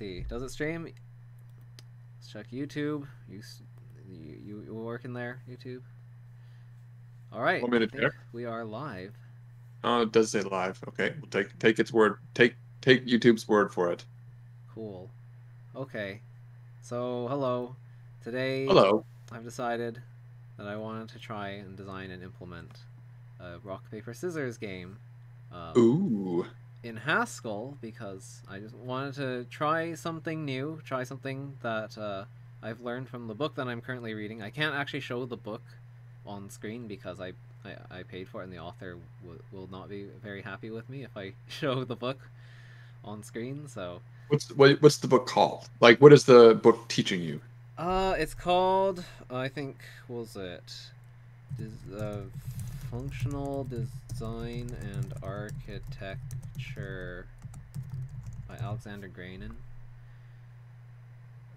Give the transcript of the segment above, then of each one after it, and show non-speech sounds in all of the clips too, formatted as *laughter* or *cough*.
see. Does it stream? Let's check YouTube. You you you, working there, YouTube? All right. One minute there. We are live. Oh, it does say live. Okay, we'll take take its word. Take take YouTube's word for it. Cool. Okay. So hello. Today Hello. I've decided that I wanted to try and design and implement a rock paper scissors game. Um, Ooh. In Haskell because I just wanted to try something new, try something that uh, I've learned from the book that I'm currently reading. I can't actually show the book on screen because I, I, I paid for it and the author w- will not be very happy with me if I *laughs* show the book on screen. So, What's what, what's the book called? Like, what is the book teaching you? uh, it's called I think was it Des- uh, functional design and architecture by Alexander Granin.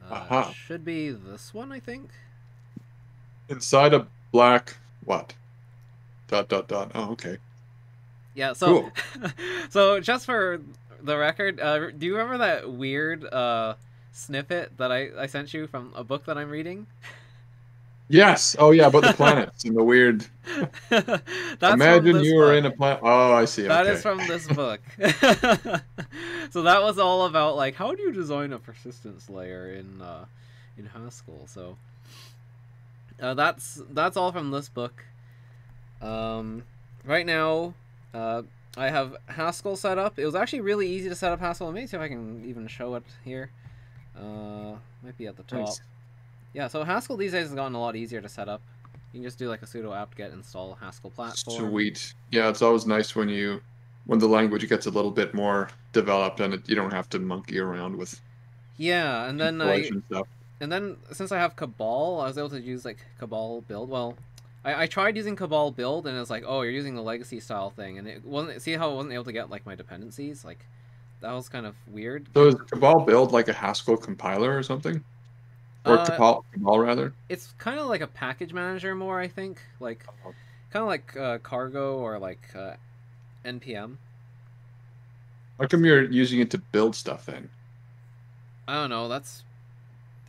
Uh, Aha. Should be this one, I think. Inside a black what? Dot dot dot. Oh, okay. Yeah. So, *laughs* so just for the record, uh, do you remember that weird uh, snippet that I, I sent you from a book that I'm reading? *laughs* Yes. Oh, yeah. About the planets and the weird. *laughs* That's Imagine you were book. in a planet. Oh, I see. That okay. is from this book. *laughs* so that was all about like how do you design a persistence layer in uh, in Haskell. So uh, that's that's all from this book. Um, right now, uh, I have Haskell set up. It was actually really easy to set up Haskell. Let me see if I can even show it here. Uh, might be at the top. Nice. Yeah, so Haskell these days has gotten a lot easier to set up. You can just do like a sudo apt-get install Haskell platform. Sweet. Yeah, it's always nice when you when the language gets a little bit more developed and it, you don't have to monkey around with Yeah, and then I, stuff. and then since I have Cabal, I was able to use like Cabal build. Well, I, I tried using Cabal build, and it's like, oh, you're using the legacy style thing, and it wasn't. See how I wasn't able to get like my dependencies? Like, that was kind of weird. So is Cabal build like a Haskell compiler or something? Or Uh, Cabal, Cabal rather? It's kind of like a package manager more, I think. Like, kind of like uh, Cargo or like uh, npm. How come you're using it to build stuff then? I don't know. That's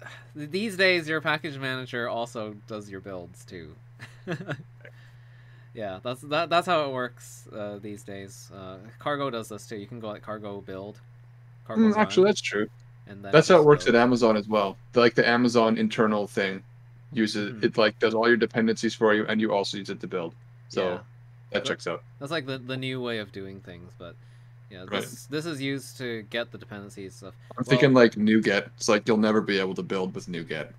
*sighs* these days your package manager also does your builds too. *laughs* yeah, that's that. That's how it works uh, these days. Uh, Cargo does this too. You can go like Cargo build. Cargo Hmm, actually, that's true. And That's how it works at Amazon as well. Like the Amazon internal thing uses Mhm. it like does all your dependencies for you, and you also use it to build. So Yeah. that checks out. That's like the the new way of doing things, but yeah, Right. this this is used to get the dependencies stuff. I'm thinking like NuGet. It's like you'll never be able to build with NuGet,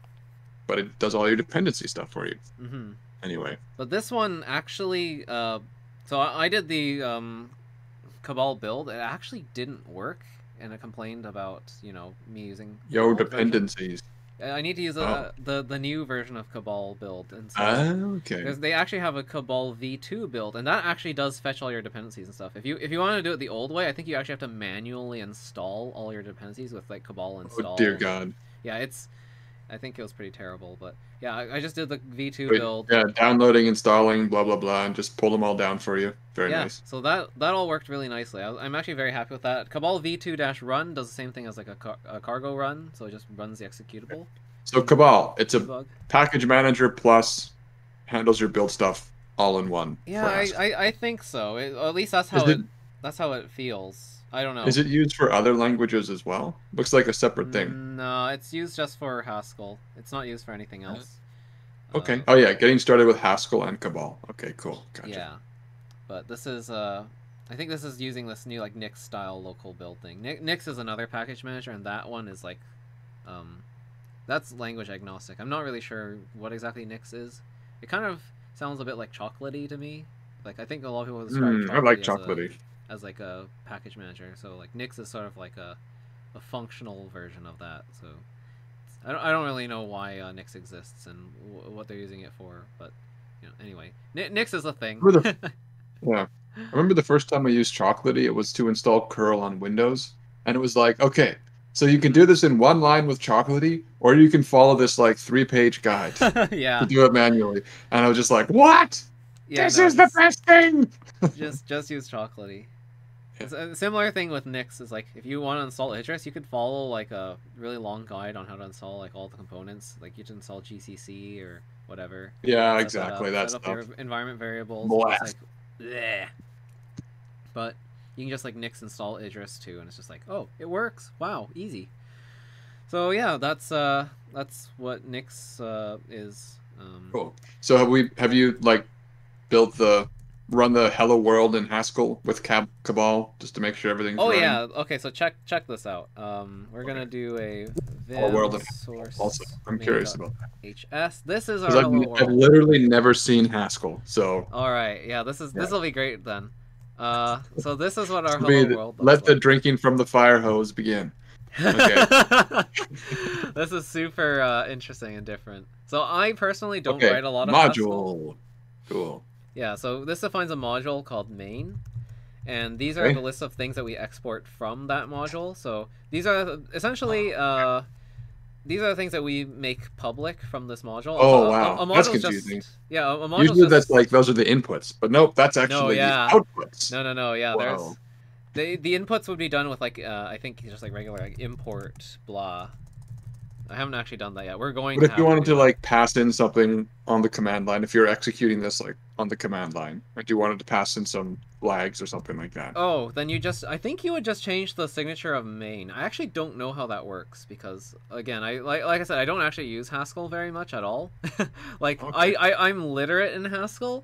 but it does all your dependency stuff for you hmm anyway. But this one actually, uh, so I, I did the um, Cabal build. It actually didn't work, and it complained about you know me using Yo, old version. dependencies. I need to use uh, Oh. the the new version of Cabal build, and so Ah, okay. Because they actually have a Cabal V2 build, and that actually does fetch all your dependencies and stuff. If you if you want to do it the old way, I think you actually have to manually install all your dependencies with like Cabal install. Oh dear God. Yeah, it's. I think it was pretty terrible, but yeah, I, I just did the V2 Wait, build. yeah, downloading, installing, blah blah blah, and just pull them all down for you. Very yeah, nice. so that that all worked really nicely. I, I'm actually very happy with that. Cabal V2-run does the same thing as like a, car, a cargo run, so it just runs the executable. So Cabal, it's a debug. package manager plus handles your build stuff all in one. Yeah, I, I, I think so. It, at least that's how Is it, it- that's how it feels. I don't know. Is it used for other languages as well? Looks like a separate thing. No, it's used just for Haskell. It's not used for anything else. Okay. Uh, Oh yeah, getting started with Haskell and Cabal. Okay, cool. Gotcha. Yeah, but this is uh, I think this is using this new like Nix style local build thing. Ni- Nix is another package manager, and that one is like, um, that's language agnostic. I'm not really sure what exactly Nix is. It kind of sounds a bit like chocolatey to me. Like I think a lot of people describe Mm, I like Chocolatey as a- chocolatey. As like a package manager. So like Nix is sort of like a, a functional version of that. So I don't, I don't really know why uh, Nix exists and w- what they're using it for, but you know anyway, Ni- Nix is a thing. The- *laughs* Yeah. I remember the first time I used Chocolatey, it was to install curl on Windows. And it was like, okay, so you can do this in one line with Chocolatey, or you can follow this like three page guide *laughs* yeah, to do it manually. And I was just like, what? yeah. this no, is the best thing. just just use chocolatey. It's a similar thing with Nix is like if you want to install Idris, you could follow like a really long guide on how to install like all the components. Like you can install GCC or whatever. Yeah, exactly. Up, That's up environment variables. Blast. Like. But you can just like Nix install Idris too, and it's just like, oh, it works. Wow, easy. So yeah, that's uh that's what Nix uh, is. Um, Cool. So have we? Have you like built the run the Hello World in Haskell with Cab Cabal just to make sure everything's Oh running? yeah. Okay, so check check this out. Um, we're gonna do a Hello World of source. Also, I'm curious about that HS. This is our because I've, hello I've literally never seen Haskell. So All right. Yeah. This is this will be great then. Uh, so this is what our hello world. let looks the drinking from the fire hose begin. okay. *laughs* *laughs* this is super uh, interesting and different. So I personally don't okay. write a lot of Haskell. module. Cool. Yeah, so this defines a module called main, and these are Okay. the list of things that we export from that module. So these are essentially uh, these are the things that we make public from this module. Oh, A- a- wow. a That's confusing. Just, yeah, a, a module's Usually just, that's like those are the inputs, but nope, that's actually yeah. the outputs. no, no, no. Yeah, there's Wow. the the inputs would be done with like uh, I think just like regular like import blah. I haven't actually done that yet. We're going. But to if you wanted to like pass in something on the command line, if you're executing this like on the command line, like you wanted to pass in some flags or something like that. Oh, then you just I think you would just change the signature of main. I actually don't know how that works because again, I like like I said, I don't actually use Haskell very much at all. *laughs* like Okay. I, I I'm literate in Haskell,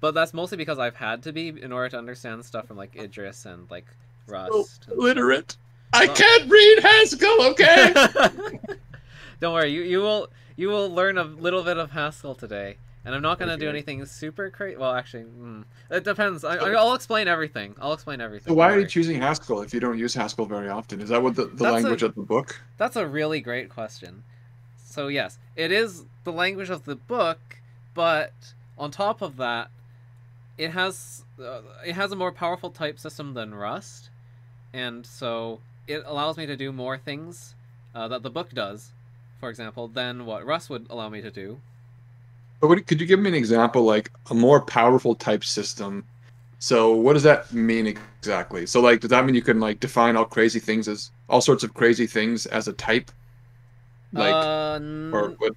but that's mostly because I've had to be in order to understand stuff from like Idris and like Rust. and- Literate. I can't read Haskell, okay? *laughs* don't worry, you you will you will learn a little bit of Haskell today. And I'm not gonna do anything super crazy. Well, actually, mm, it depends. I, I'll explain everything. I'll explain everything. so why are you choosing Haskell if you don't use Haskell very often? Is that what the, the That's a- language of the book? That's a really great question. So yes, it is the language of the book, but on top of that, it has uh, it has a more powerful type system than Rust, and so it allows me to do more things uh, that the book does, for example, than what Rust would allow me to do. But could you give me an example, like a more powerful type system? So what does that mean exactly? So like, does that mean you can like define all crazy things as all sorts of crazy things as a type? Like, uh, or what?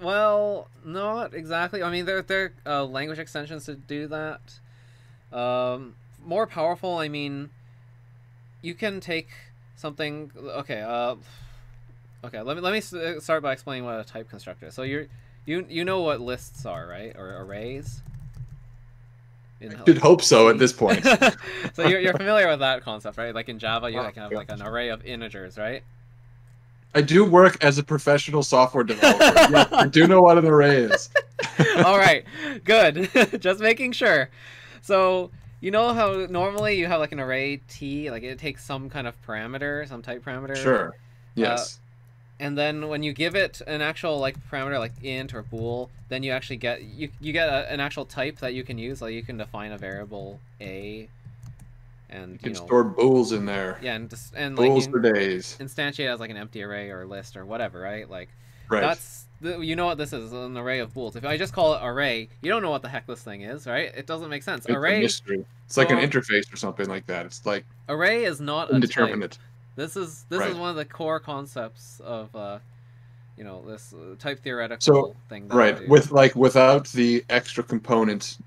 Well, not exactly. I mean, there there are uh, language extensions to do that. Um, more powerful. I mean, you can take something. Okay. Uh, okay. Let me let me uh, start by explaining what a type constructor is. So you're you you know what lists are, right? Or arrays. In, I should hope so at this *laughs* point. so you're, you're familiar with that concept, right? Like in Java, you Oh, like have like an array of integers, right? I do work as a professional software developer. yeah, I do know what an array is. *laughs* All right, *laughs* good. Just making sure. So you know how normally you have like an array T, like it takes some kind of parameter, some type parameter. Sure. Yes. And then when you give it an actual like parameter like int or bool, then you actually get you you get a, an actual type that you can use. Like you can define a variable a, and you you, can know store bools in there. yeah, and just and like Bools you for days. instantiate as like an empty array or list or whatever, right? Like Right. that's the, you know what this is an array of bools. If I just call it array, you don't know what the heck this thing is, right? It doesn't make sense. It's array mystery. It's like an interface or something like that. It's like array is not a type. indeterminate. This is this is one of the core concepts of uh, you know this uh, type theoretical So, thing. Right. With like without the extra component,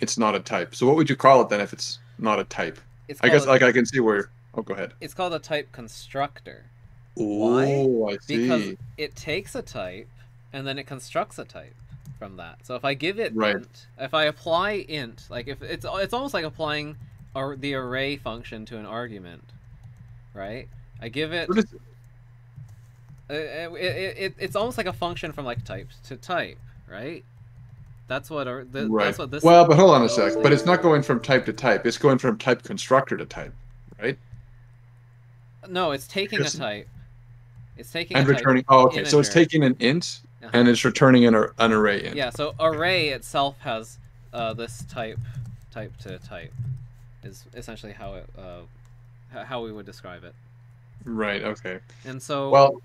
it's not a type. So what would you call it then if it's not a type? it's I guess a, like I can see where. Oh, go ahead. it's called a type constructor Why? Oh, I see. because it takes a type and then it constructs a type from that. So if I give it Right. int, if I apply int, like if it's it's almost like applying the array function to an argument, right? I give it What is- Uh, it, it, it, it's almost like a function from like type to type, right? That's what our, th- right. that's what this. Well, but hold on a sec. But it's not going from type to type. It's going from type constructor to type, right? no, it's taking a type. It's taking And a type. returning. Oh, okay. So it's integer. taking an int Uh-huh. and it's returning an, an array int. Yeah, so array itself has uh, this type, type to type, is essentially how it, uh, h- how we would describe it. Right. Okay. And so, Well,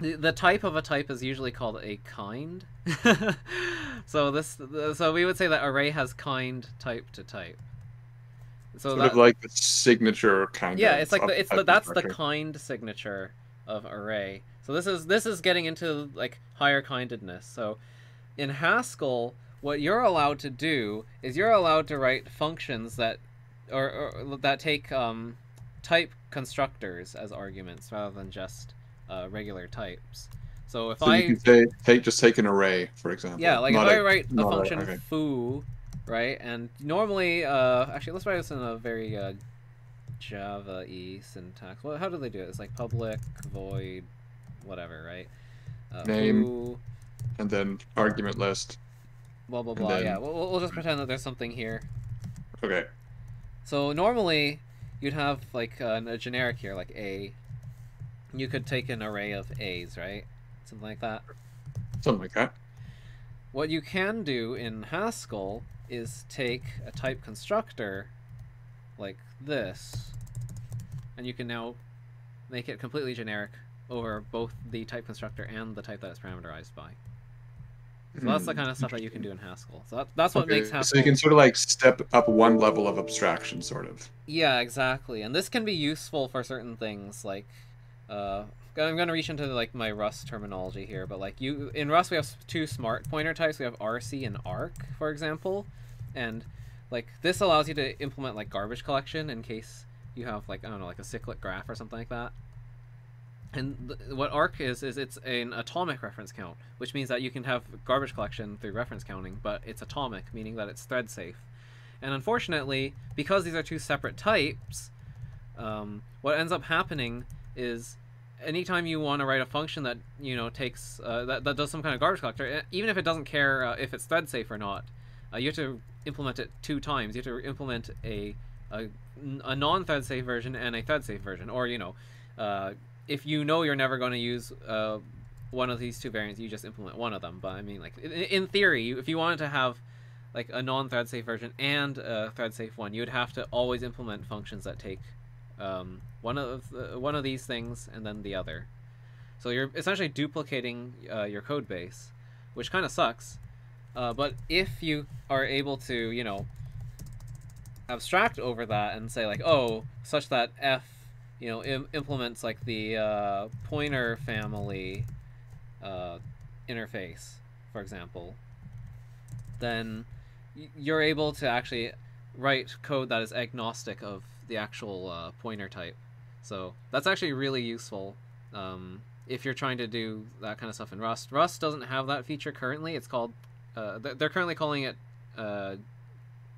the, the type of a type is usually called a kind. *laughs* so this, the- so we would say that array has kind type to type. So sort that, of like the signature kind yeah, of. it's like the, it's the, that's the kind signature of array. So this is this is getting into like higher kindedness. So in Haskell, what you're allowed to do is you're allowed to write functions that or, or that take um, type constructors as arguments rather than just uh, regular types. So if So I you can say take just take an array, for example. yeah, like Not if I a- write a not a- function okay. foo, right, and normally, uh, actually, let's write this in a very uh, Java-y syntax. Well, how do they do it? It's like public void, whatever, right? Uh, Name. foo, and then argument list. blah blah blah. then- Yeah, we'll, we'll just pretend that there's something here. Okay. So normally, you'd have like uh, a generic here, like a. You could take an array of a's, right? Something like that. Something like that. What you can do in Haskell is take a type constructor like this, and you can now make it completely generic over both the type constructor and the type that it's parameterized by. So that's the Hmm, kind of stuff that you can do in Haskell. So that, that's what okay, makes Haskell. So you can sort of like step up one level of abstraction, sort of. Yeah, exactly. And this can be useful for certain things like uh I'm going to reach into like my Rust terminology here, but like you in Rust we have two smart pointer types. We have RC and arc, for example. And like this allows you to implement like garbage collection in case you have like I don't know, like a cyclic graph or something like that. And th- what arc is is it's an atomic reference count, which means that you can have garbage collection through reference counting, but it's atomic, meaning that it's thread safe. And unfortunately, because these are two separate types, um, what ends up happening is anytime you want to write a function that you know takes uh, that, that does some kind of garbage collector, even if it doesn't care uh, if it's thread safe or not, uh, you have to implement it two times. You have to implement a a, a non-thread safe version and a thread safe version, or you know, uh, if you know you're never going to use uh, one of these two variants, you just implement one of them. But I mean, like in, theory, if you wanted to have like a non-thread safe version and a thread safe one, you would have to always implement functions that take um, one of uh, one of these things and then the other. So you're essentially duplicating uh, your code base, which kind of sucks. Uh, but if you are able to, you know, abstract over that and say like, oh, such that f, you know, Im- implements like the uh, pointer family uh, interface, for example, then you're able to actually write code that is agnostic of the actual uh, pointer type. So that's actually really useful um, if you're trying to do that kind of stuff in Rust. Rust doesn't have that feature currently. It's called uh, they're currently calling it uh,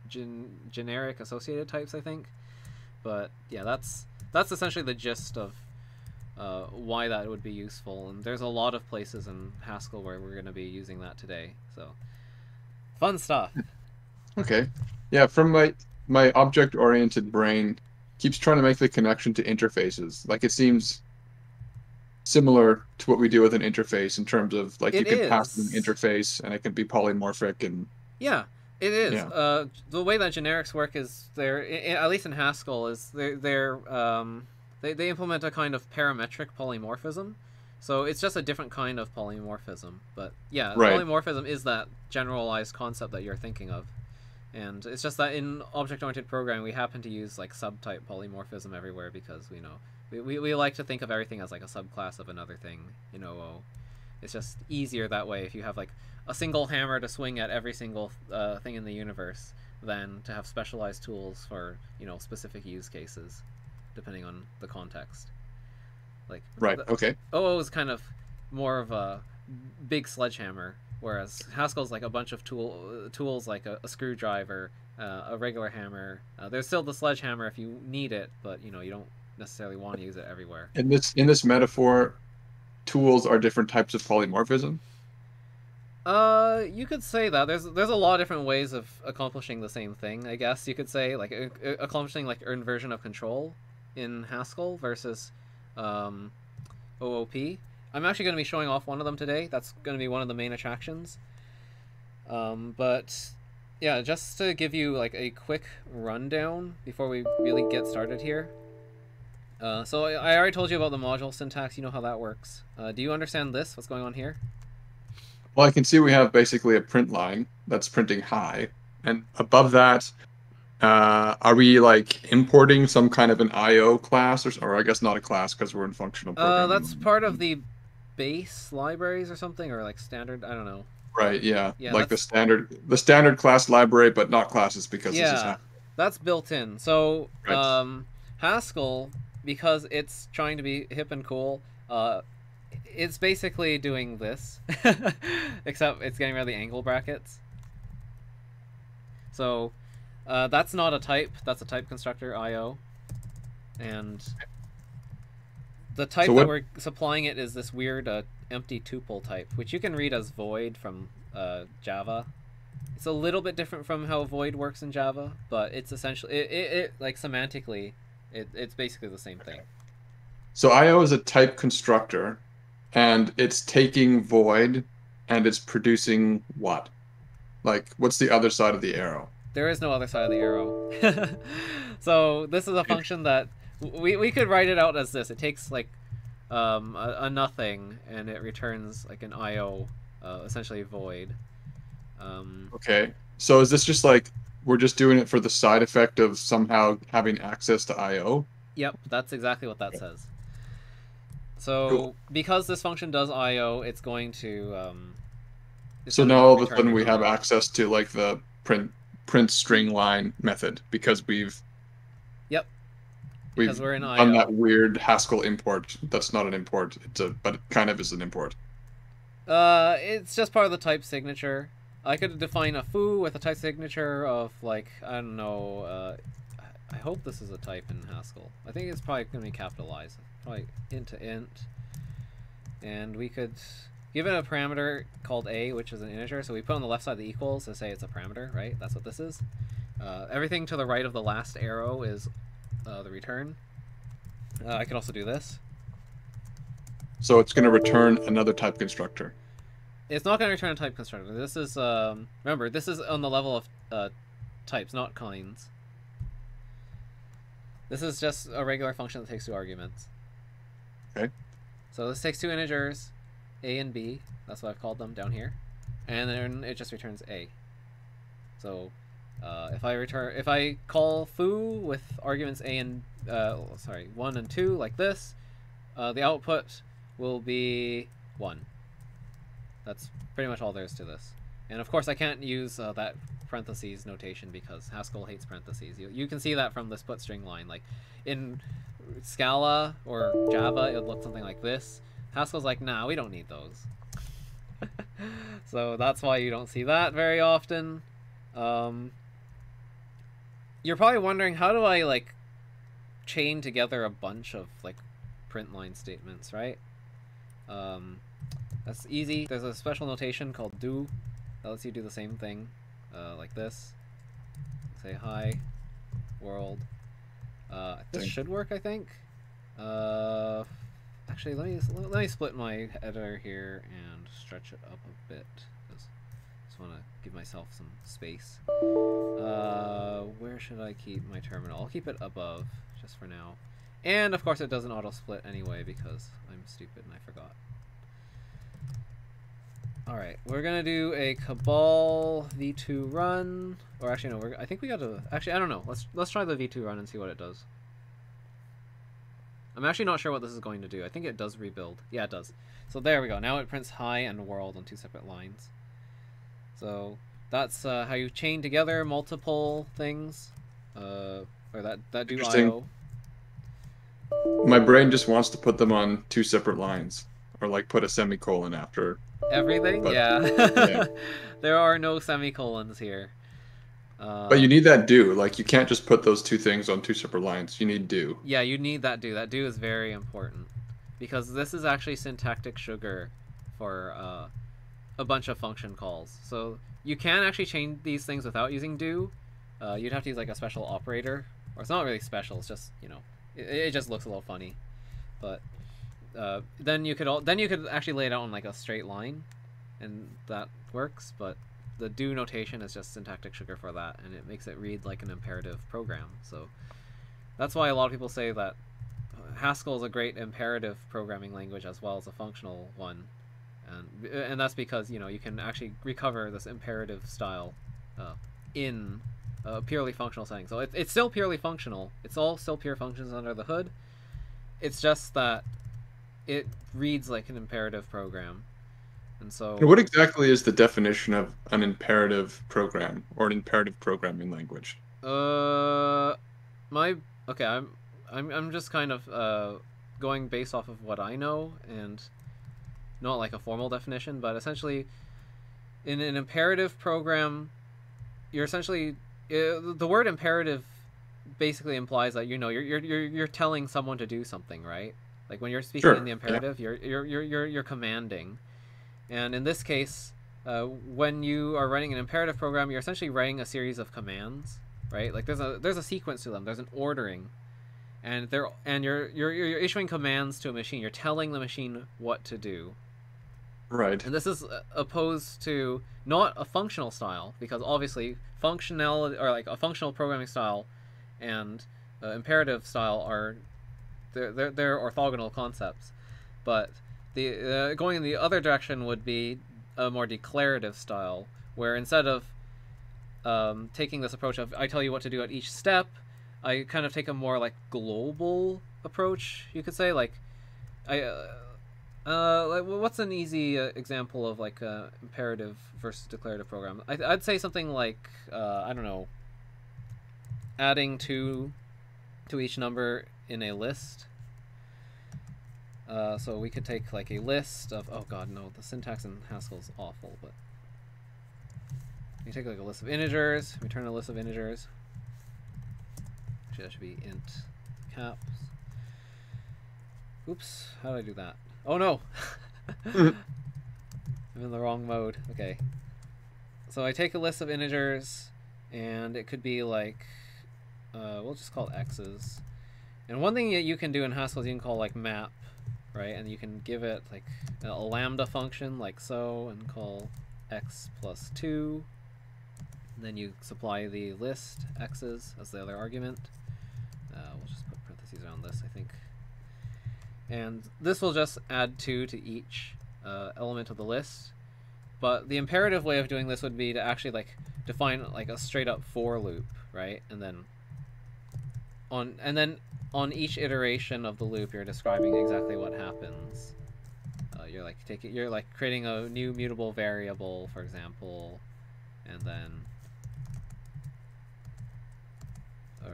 gen- generic associated types, I think. But yeah, that's that's essentially the gist of uh, why that would be useful. And there's a lot of places in Haskell where we're going to be using that today. So fun stuff. *laughs* Okay. Yeah, from my my object oriented brain keeps trying to make the connection to interfaces. Like it seems similar to what we do with an interface in terms of like you It can pass an interface and it can be polymorphic and Yeah, it is. Yeah. Uh, the way that generics work is they're at least in Haskell is they're they're um, they they implement a kind of parametric polymorphism. So it's just a different kind of polymorphism. But yeah, Right. polymorphism is that generalized concept that you're thinking of. And it's just that in object-oriented programming, we happen to use like subtype polymorphism everywhere because we know we, we, we like to think of everything as like a subclass of another thing in OO. It's just easier that way if you have like a single hammer to swing at every single uh, thing in the universe than to have specialized tools for you know specific use cases, depending on the context. Like right. the- Okay. OO is kind of more of a big sledgehammer, whereas Haskell's like a bunch of tool tools like a, a screwdriver, uh, a regular hammer. Uh, there's still the sledgehammer if you need it, but you know you don't necessarily want to use it everywhere. In this in this metaphor, tools are different types of polymorphism. Uh, you could say that. There's there's a lot of different ways of accomplishing the same thing. I guess you could say like accomplishing like inversion of control in Haskell versus um, OOP. I'm actually going to be showing off one of them today. That's going to be one of the main attractions. Um, but yeah, just to give you like a quick rundown before we really get started here. Uh, so I, I already told you about the module syntax. You know how that works. Uh, do you understand this? What's going on here? Well, I can see we have basically a print line that's printing high, and above that, uh, are we like importing some kind of an IO class, or, or I guess not a class because we're in functional Uh, programming? that's part of the base libraries or something, or like standard. I don't know. right. Yeah, Yeah, like the standard, the standard class library, but not classes because this is Yeah, that's built in. So Right. um, Haskell, because it's trying to be hip and cool, uh, it's basically doing this, *laughs* except it's getting rid of the angle brackets. So uh, that's not a type. That's a type constructor IO, and the type So that we're supplying it is this weird uh, empty tuple type, which you can read as void from uh, Java. It's a little bit different from how void works in Java, but it's essentially it, it, it like semantically, it, it's basically the same thing. So IO is a type constructor, and it's taking void, and it's producing what? Like, what's the other side of the arrow? There is no other side of the arrow. *laughs* so this is a function that we, we could write it out as this. It takes like um, a, a nothing and it returns like an IO, uh, essentially void. Um, Okay. So is this just like we're just doing it for the side effect of somehow having access to IO? Yep, that's exactly what that says. So Cool. because this function does I/O, it's going to. Um, it's So gonna now all of a sudden we the have access to like the print print string line method because we've Yep, we've because we're in done I/O. that weird Haskell import. That's not an import. It's a but it kind of is an import. Uh, it's just part of the type signature. I could define a foo with a type signature of like I don't know. Uh, I hope this is a type in Haskell. I think it's probably going to be capitalized. Probably int to int, and we could give it a parameter called a, which is an integer. So we put on the left side the equals to say it's a parameter, right? That's what this is. Uh, everything to the right of the last arrow is uh, the return. Uh, I could also do this. So it's going to return another type constructor. It's not going to return a type constructor. This is um, remember this is on the level of uh, types, not kinds. This is just a regular function that takes two arguments. Okay. So this takes two integers, a and b. That's what I've called them down here, and then it just returns a. So uh, if I return, if I call foo with arguments a and uh, sorry one and two like this, uh, the output will be one. That's pretty much all there is to this. And of course, I can't use uh, that parentheses notation because Haskell hates parentheses. You, you can see that from this put string line. Like in Scala or Java, it would look something like this. Haskell's like, nah, we don't need those. *laughs* so that's why you don't see that very often. Um, you're probably wondering how do I like chain together a bunch of like print line statements, right? Um, that's easy. There's a special notation called do that lets you do the same thing, uh, like this. Say hi, world. Uh, this should work, I think. Uh, actually, let me let me split my editor here and stretch it up a bit. Just, just want to give myself some space. Uh, where should I keep my terminal? I'll keep it above, just for now. And of course, it doesn't auto split anyway because I'm stupid and I forgot. Alright, we're gonna do a Cabal V2 run. Or actually, no, we're, I think we gotta. Actually, I don't know. Let's let's try the V2 run and see what it does. I'm actually not sure what this is going to do. I think it does rebuild. Yeah, it does. So there we go. Now it prints high and world on two separate lines. So that's uh, how you chain together multiple things. Uh, or that, that do IO. My brain just wants to put them on two separate lines, or like put a semicolon after. Everything? But- yeah. *laughs* *laughs* yeah. there are no semicolons here. Uh, But you need that do. Like you can't just put those two things on two separate lines. You need do. Yeah, you need that do. That do is very important because this is actually syntactic sugar for uh, a bunch of function calls. So you can actually chain these things without using do. Uh, you'd have to use like a special operator, or it's not really special. It's just you know, it, it just looks a little funny. But uh, then you could al- then you could actually lay it out on like a straight line, and that works. But the do notation is just syntactic sugar for that, and it makes it read like an imperative program. So that's why a lot of people say that Haskell is a great imperative programming language as well as a functional one, and and that's because you know you can actually recover this imperative style uh, in a purely functional setting. So it, it's still purely functional. It's all still pure functions under the hood. It's just that it reads like an imperative program. And so what exactly is the definition of an imperative program or an imperative programming language? Uh, my okay. I'm I'm I'm just kind of uh going based off of what I know and not like a formal definition, but essentially, in an imperative program, you're essentially uh, the word imperative basically implies that you know you're you're you're you're telling someone to do something, right? Like when you're speaking Sure, in the imperative, you're, you're you're you're you're commanding, and in this case, uh, when you are running an imperative program, you're essentially writing a series of commands, right? Like there's a there's a sequence to them. There's an ordering, and they're and you're you're you're issuing commands to a machine. You're telling the machine what to do, Right. and this is uh, opposed to not a functional style because obviously functional or like a functional programming style and uh, imperative style are they're, they're, orthogonal concepts but the uh, going in the other direction would be a more declarative style where instead of um, taking this approach of I tell you what to do at each step I kind of take a more like global approach you could say like I uh, uh, like, what's an easy uh, example of like a imperative versus declarative program? I, I'd say something like uh, I don't know, adding two to each number in a list. Uh, so we could take like a list of oh god no the syntax in Haskell is awful but we take like a list of integers. Return a list of integers. Actually that should be int caps. Oops how did I do that? Oh no! *laughs* *laughs* I'm in the wrong mode. Okay. So I take a list of integers and it could be like uh, we'll just call it x's and one thing that you can do in Haskell is you can call like map right? And you can give it like a lambda function like so and call x plus 2. And then you supply the list x's as the other argument. Uh, we'll just put parentheses around this, I think. And this will just add 2 to each uh, element of the list. But the imperative way of doing this would be to actually like define like a straight up for loop, right? And then on and then on each iteration of the loop, you're describing exactly what happens. Uh, you're like taking, you're like creating a new mutable variable, for example, and then, or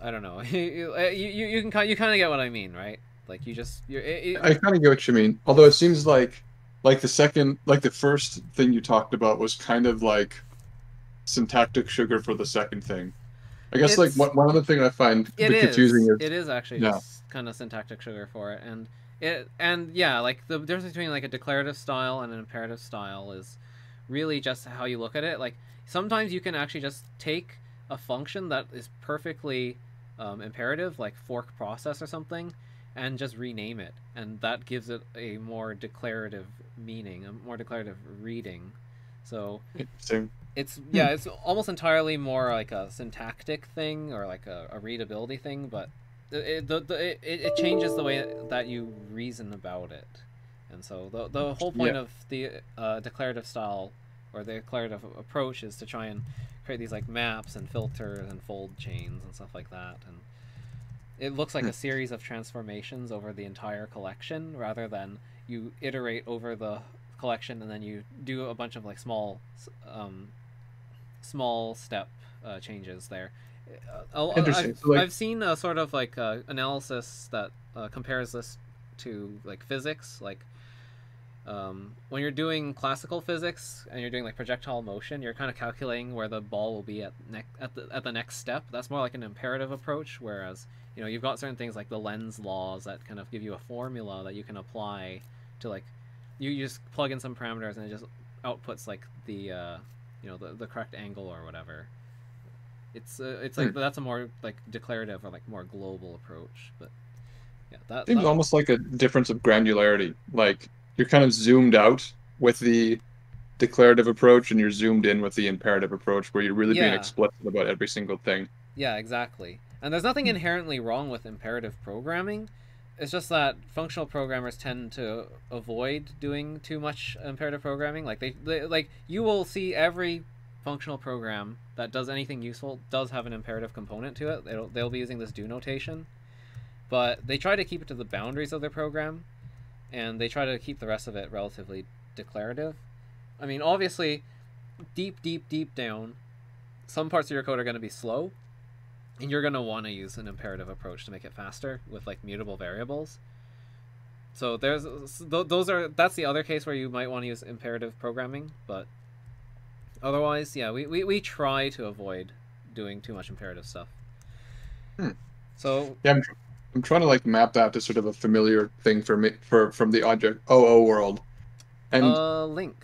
I don't know. *laughs* you, you you can you kind of get what I mean, right? Like you just you're. It, it- I kind of get what you mean. Although it seems like, like the second, like the first thing you talked about was kind of like syntactic sugar for the second thing. I guess like It's- one, one other thing I find it is. confusing is It is actually Yeah. just kind of syntactic sugar for it, and it and yeah, like the difference between like a declarative style and an imperative style is really just how you look at it. Like sometimes you can actually just take a function that is perfectly um, imperative, like fork process or something, and just rename it, and that gives it a more declarative meaning, a more declarative reading. So interesting. It's yeah it's almost entirely more like a syntactic thing or like a, a readability thing but it, the, the, it, it changes the way that you reason about it and so the, the whole point Yeah. of the uh, declarative style or the declarative approach is to try and create these like maps and filters and fold chains and stuff like that and it looks like Hmm. a series of transformations over the entire collection rather than you iterate over the collection and then you do a bunch of like small um, small step uh, changes there Uh, I'll- Interesting. I've, So, like- I've seen a sort of like uh, analysis that uh, compares this to like physics like um, when you're doing classical physics and you're doing like projectile motion, you're kind of calculating where the ball will be at ne- at the at the next step. That's more like an imperative approach, whereas you know you've got certain things like the lens laws that kind of give you a formula that you can apply to like you, you just plug in some parameters and it just outputs like the uh, you know the, the correct angle or whatever. It's uh, it's like Hmm. that's a more like declarative or like more global approach, but yeah, that, Seems that- almost like a difference of granularity. Like you're kind of zoomed out with the declarative approach, and you're zoomed in with the imperative approach, where you're really being explicit about every single thing. Yeah, exactly. And there's nothing inherently wrong with imperative programming. It's just that functional programmers tend to avoid doing too much imperative programming. Like they, they like you will see every functional program that does anything useful does have an imperative component to it. They'll, they'll be using this do notation, but they try to keep it to the boundaries of their program, and they try to keep the rest of it relatively declarative. I mean, obviously, deep, deep, deep down, some parts of your code are going to be slow, and you're going to want to use an imperative approach to make it faster with like mutable variables. So there's those are that's the other case where you might want to use imperative programming, but otherwise, yeah, we, we, we try to avoid doing too much imperative stuff. Hmm. So Yeah, I'm, tr- I'm trying to like map that to sort of a familiar thing for me for from the object OO world. And uh, LINQ.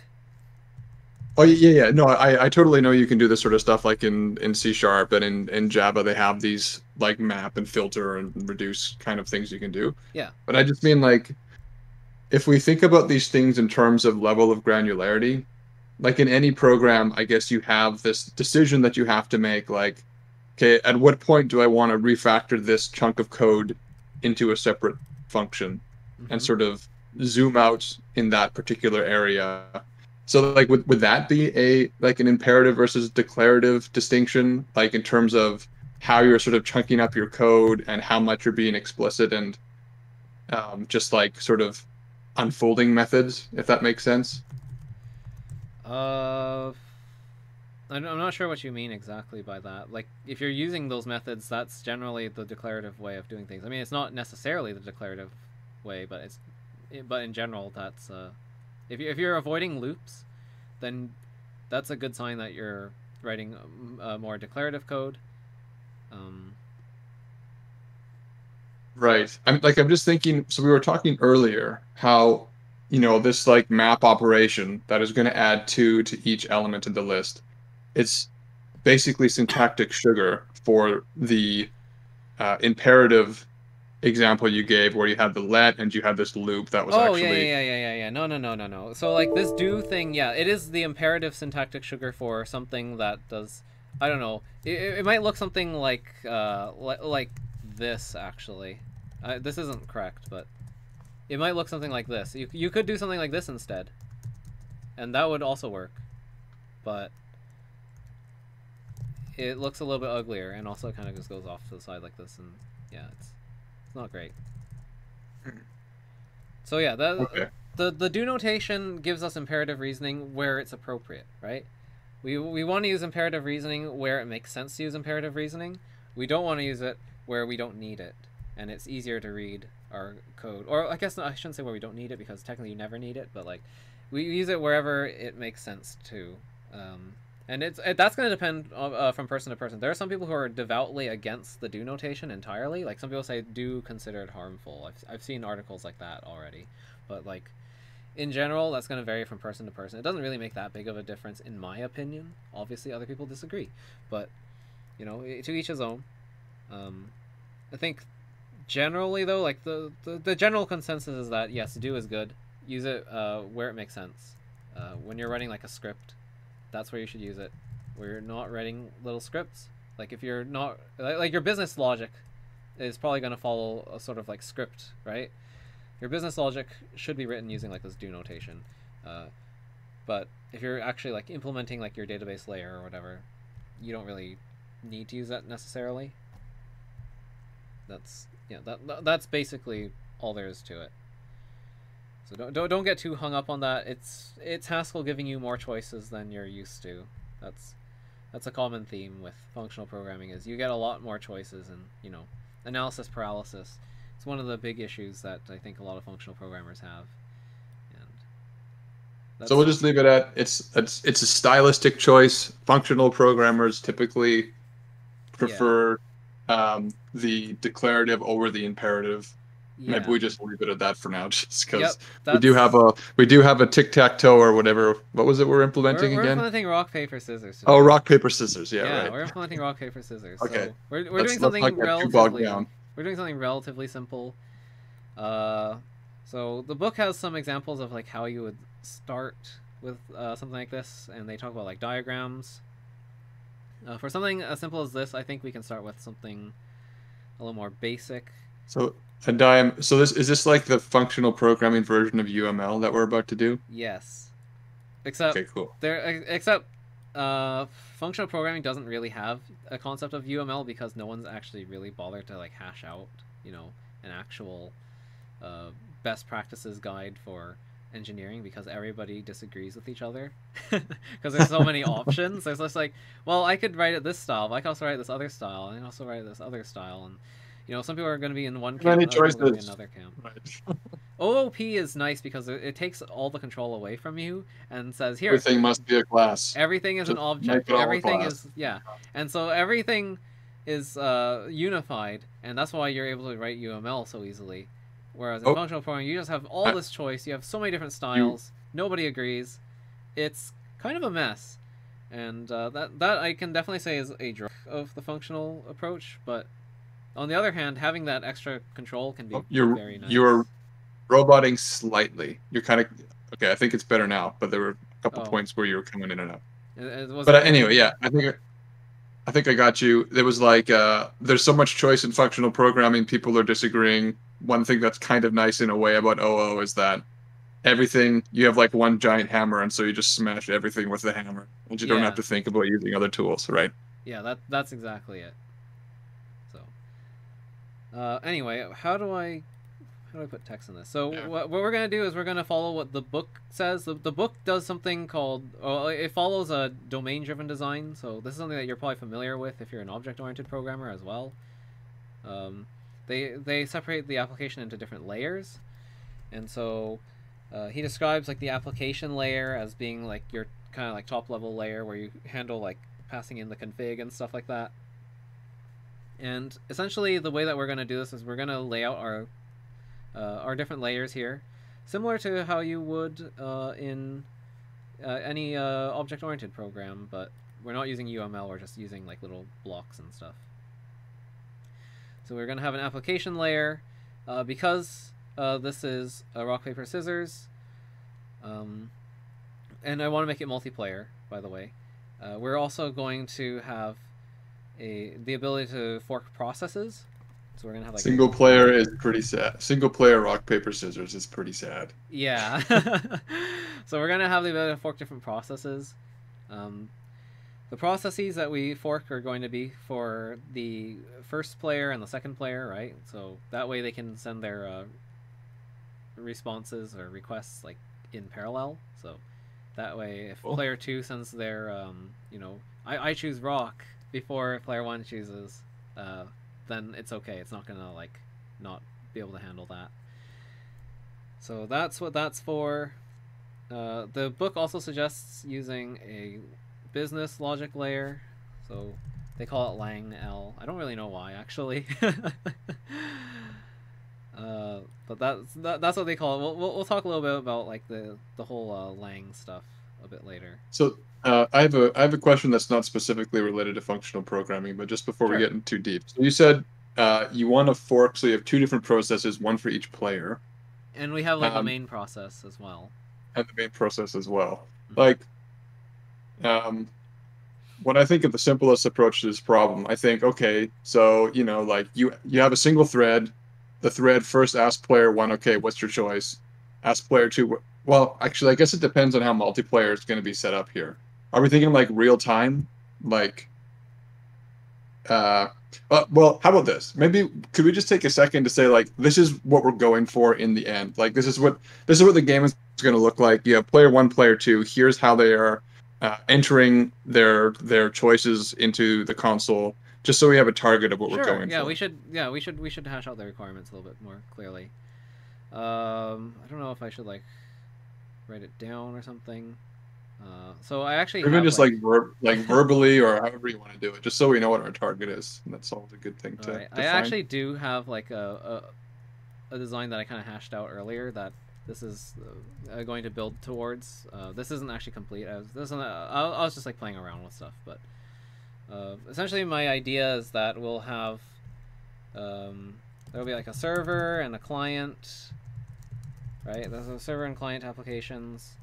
Oh yeah, yeah, no, I, I totally know you can do this sort of stuff like in in C sharp and in in Java they have these like map and filter and reduce kind of things you can do. Yeah. But I just mean like if we think about these things in terms of level of granularity, like in any program, I guess you have this decision that you have to make like okay, at what point do I want to refactor this chunk of code into a separate function and Mhm. sort of zoom out in that particular area? So like would, would that be a like an imperative versus declarative distinction like in terms of how you're sort of chunking up your code and how much you're being explicit and um, just like sort of unfolding methods if that makes sense Uh, I'm not sure what you mean exactly by that. Like, if you're using those methods, that's generally the declarative way of doing things. I mean, it's not necessarily the declarative way, but it's, but in general, that's uh, if you if you're avoiding loops, then that's a good sign that you're writing um, a more declarative code. Um, Right. I'm like I'm just thinking so we were talking earlier how you know this like map operation that is going to add 2 to each element in the list. It's basically syntactic sugar for the uh, imperative example you gave where you had the let and you had this loop that was oh actually yeah, yeah, yeah, yeah, yeah, yeah. No, no, no, no, no. So like this do thing, yeah, it is the imperative syntactic sugar for something that does. I don't know. It, it might look something like uh li- like this actually. Uh, this isn't correct, but it might look something like this. You you could do something like this instead, and that would also work, but it looks a little bit uglier and also kind of just goes off to the side like this and yeah, it's not great. So yeah, that Okay. the the do notation gives us imperative reasoning where it's appropriate, right? We we want to use imperative reasoning where it makes sense to use imperative reasoning. We don't want to use it where we don't need it, and it's easier to read our code. Or I guess I shouldn't say where we don't need it because technically you never need it, but like we use it wherever it makes sense to. Um, and it's it, that's going to depend uh, uh, from person to person. There are some people who are devoutly against the do notation entirely. Like some people say do consider it harmful. I've I've seen articles like that already, but like in general, that's going to vary from person to person. It doesn't really make that big of a difference, in my opinion. Obviously, other people disagree, but you know, to each his own. Um, I think generally, though, like the, the the general consensus is that yes, do is good. Use it uh, where it makes sense. Uh, when you're writing like a script, that's where you should use it. Where you're not writing little scripts, like if you're not like, like your business logic is probably going to follow a sort of like script, right? your business logic should be written using like this do notation uh, but if you're actually like implementing like your database layer or whatever you don't really need to use that necessarily that's yeah that, that- that's basically all there is to it so don't, don't don't get too hung up on that it's it's haskell giving you more choices than you're used to that's that's a common theme with functional programming is you get a lot more choices and you know analysis paralysis it's one of the big issues that I think a lot of functional programmers have. And So we'll just leave it at it's it's it's a stylistic choice. Functional programmers typically prefer um, the declarative over the imperative. Yeah, Maybe we just leave it at that for now, *laughs* just because Yep, we do have a we do have a tic tac toe or whatever. What was it we're we're, implementing we're again? implementing rock paper scissors. Oh, rock paper scissors. Yeah, yeah, right. we're implementing rock paper scissors. Okay. so we're we're Let's- doing something not get too bogged relatively we're doing something relatively simple. Uh, so the book has some examples of like how you would start with uh, something like this, and they talk about like diagrams. Uh, for something as simple as this, I think we can start with something a little more basic. So a dime. So this is this like the functional programming version of UML that we're about to do? Yes, except Okay, cool. there except uh, functional programming doesn't really have a concept of UML because no one's actually really bothered to like hash out, you know, an actual uh, best practices guide for engineering because everybody disagrees with each other *laughs* because there's so many *laughs* options. There's just like, well, I could write it this style, but I could also write this other style, and I can also write it this other style, and you know, some people are going to be in one camp, Many and other people are be in choices. another camp. *laughs* Right. *laughs* OOP is nice because it, it takes all the control away from you and says, here, Everything must be a class. everything is an object make it all a everything is yeah and so everything is uh, unified and that's why you're able to write uml so easily whereas in Oh. functional programming you just have all this choice you have so many different styles nobody agrees it's kind of a mess and uh, that that i can definitely say is a draw of the functional approach but on the other hand having that extra control can be Oh, You're very nice you're roboting slightly. You're kind of okay. I think it's better now, but there were a couple Oh. points where you were coming in and out. It- it But uh, anyway, yeah, I think I think I got you. There was like uh, there's so much choice in functional programming. People are disagreeing. One thing that's kind of nice in a way about OO is that everything you have like one giant hammer, and so you just smash everything with the hammer, and you don't have to think about using other tools, right? Yeah, that that's exactly it. Uh, anyway, how do I how do I put text in this? So Yeah. what, what we're gonna do is we're gonna follow what the book says. The, the book does something called well, it follows a domain-driven design. So this is something that you're probably familiar with if you're an object-oriented programmer as well. Um, they they separate the application into different layers, and so uh, he describes like the application layer as being like your kind of like top level layer where you handle like passing in the config and stuff like that. And essentially, the way that we're going to do this is we're going to lay out our uh, our different layers here, similar to how you would uh, in uh, any uh, object-oriented program, but we're not using UML. We're just using like little blocks and stuff. So we're going to have an application layer uh, because uh, this is a rock paper scissors. Um, and I want to make it multiplayer, by the way. We're also going to have a the ability to fork processes. So we're gonna have like a- Single player is pretty sad. Single player rock paper scissors is pretty sad. Yeah. *laughs* so we're gonna have the ability to fork different processes. Um, the processes that we fork are going to be for the first player and the second player, right? So that way they can send their uh, responses or requests like in parallel. So that way, if Cool. player two sends their, um, you know, I, I choose rock before player one chooses, uh, then it's okay. It's not gonna like not be able to handle that. So that's what that's for. Uh, the book also suggests using a business logic layer. So they call it Lang L. I don't really know why actually. *laughs* uh, but that's that, that's what they call it. We'll, we'll, we'll talk a little bit about like the the whole uh, Lang stuff a bit later. So uh, I have a I have a question that's not specifically related to functional programming, but just before Sure. we get in too deep. So you said uh, you want to fork, so you have two different processes, one for each player, And we have like a Um, main process as well. and the main process as well. Mhm. Like, um, when I think of the simplest approach to this problem, I think, okay, so you know, like you you have a single thread. The thread first asks player one, okay, what's your choice? Ask player two. Well, actually, I guess it depends on how multiplayer is going to be set up here. Are we thinking like real time, like? Uh, uh, well, how about this? Maybe could we just take a second to say like this is what we're going for in the end? Like this is what this is what the game is going to look like. You have player one, player two. Here's how they are uh, entering their their choices into the console, just so we have a target of what we're Sure. going Yeah, for. we should. Yeah, we should. We should hash out the requirements a little bit more clearly. Um, I don't know if I should like write it down or something. Uh, so I actually even have, just like ver- like verbally or however you want to do it, just so we know what our target is. And that's always a good thing to. Alright, to I actually do have like a a, a design that I kind of hashed out earlier that this is uh, going to build towards. Uh, this isn't actually complete. I was this isn't, uh, I, I was just like playing around with stuff, but uh, essentially my idea is that we'll have um, there'll be like a server and a client, right? There's a server and client applications.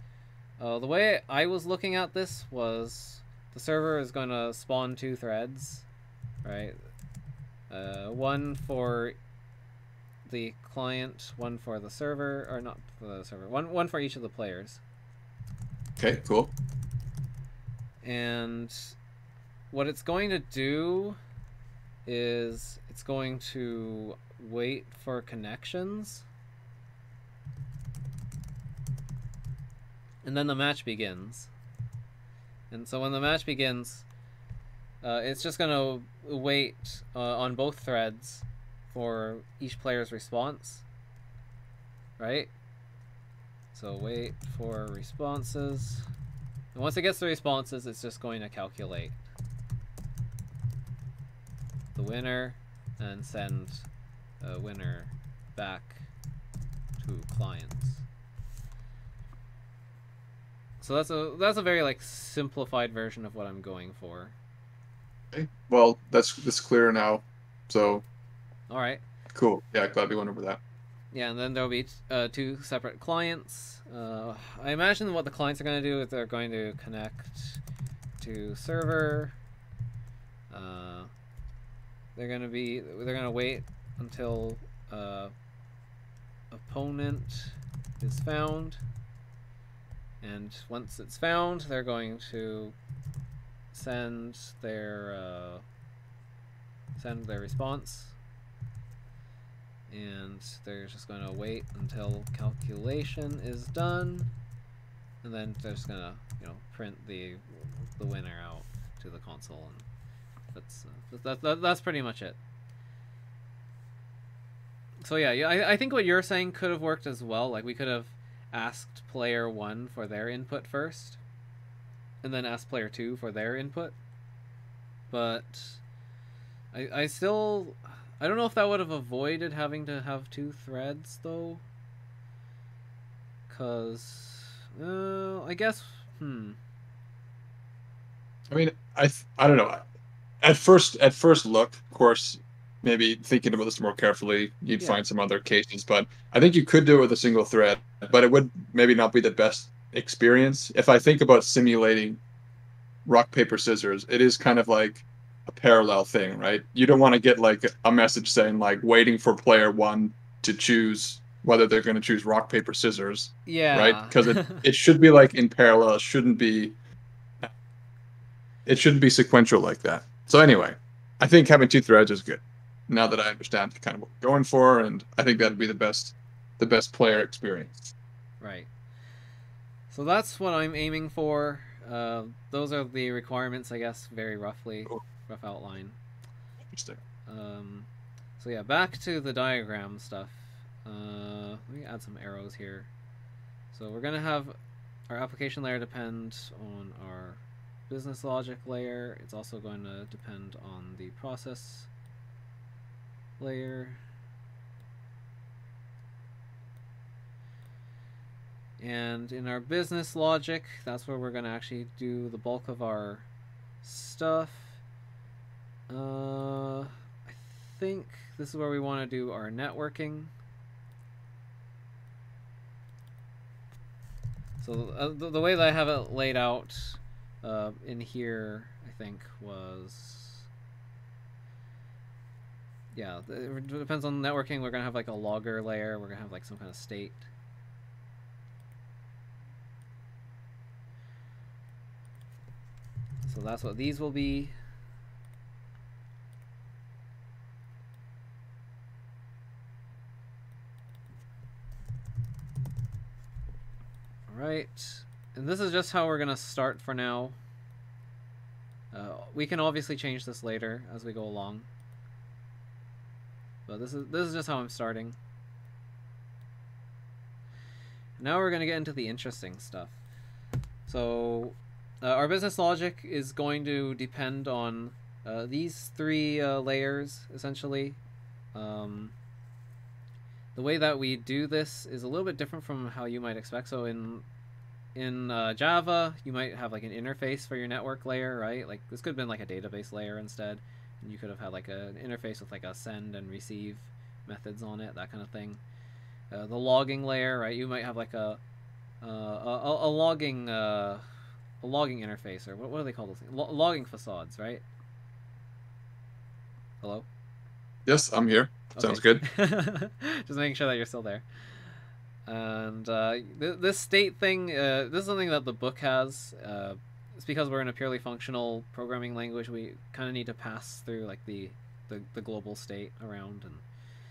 Uh, the way I was looking at this was the server is going to spawn two threads, right? Uh, one for the client, one for the server, or not for the server. One one for each of the players. Okay, cool. and what it's going to do is it's going to wait for connections and then the match begins. And so when the match begins uh, it's just going to wait uh, on both threads for each player's response right? So wait for responses. And once it gets the responses it's just going to calculate the winner and send a winner back to clients. So that's a that's a very like simplified version of what I'm going for. Okay. Well, that's that's clear now. So. All right. Cool. Yeah, glad we went over that. Yeah, and then there'll be uh, two separate clients. Uh, I imagine what the clients are going to do is they're going to connect to server. Uh, they're going to be they're going to wait until uh, opponent is found. And once it's found, they're going to send their uh, send their response. And they're just going to wait until calculation is done. And then they're just going to, you know, print the the winner out to the console. And that's uh, that, that, that's pretty much it. So yeah, I, I think what you're saying could have worked as well. Like we could have asked player one for their input first, and then asked player two for their input. But I I still I don't know if that would have avoided having to have two threads though. Cause uh, I guess hmm. I mean, I I don't know. At first, at first look, of course, maybe thinking about this more carefully, you'd yeah. find some other cases. But I think you could do it with a single thread, but it would maybe not be the best experience. If I think about simulating rock paper scissors, it is kind of like a parallel thing, right? You don't want to get like a message saying like waiting for player one to choose whether they're going to choose rock paper scissors. Yeah. Right? Because it, *laughs* it should be like in parallel. It shouldn't be. It shouldn't be sequential like that. So anyway, I think having two threads is good now that I understand kind of what we're going for, and I think that'd be the best, the best player experience. Right. So that's what I'm aiming for. Uh, those are the requirements, I guess, very roughly, cool. rough outline. Interesting. Um, so yeah, back to the diagram stuff. Uh, let me add some arrows here. So we're gonna have our application layer depend on our business logic layer. It's also going to depend on the process layer. And in our business logic, that's where we're going to actually do the bulk of our stuff. Uh, I think this is where we want to do our networking. So uh, the, the, way that I have it laid out uh, in here, I think, was yeah, it depends on networking. We're gonna have like a logger layer. We're gonna have like some kind of state. So that's what these will be. Alright, and this is just how we're gonna start for now. Uh, we can obviously change this later as we go along. But this is this is just how I'm starting. Now we're going to get into the interesting stuff. So uh, our business logic is going to depend on uh, these three uh, layers, essentially. Um, the way that we do this is a little bit different from how you might expect. So in in uh, Java, you might have like an interface for your network layer, right? Like this could have been like a database layer instead And you could have had like an interface with like a send and receive methods on it, that kind of thing. Uh, the logging layer, right? You might have like a uh, a, a, logging a logging interface, or what, what do they call those things? Lo logging facades, right? Hello. Yes, I'm here. Okay. Sounds good. *laughs* Just making sure that you're still there. And uh, th this state thing, uh, this is something that the book has. Uh, it's because we're in a purely functional programming language. We kind of need to pass through like the, the the global state around and.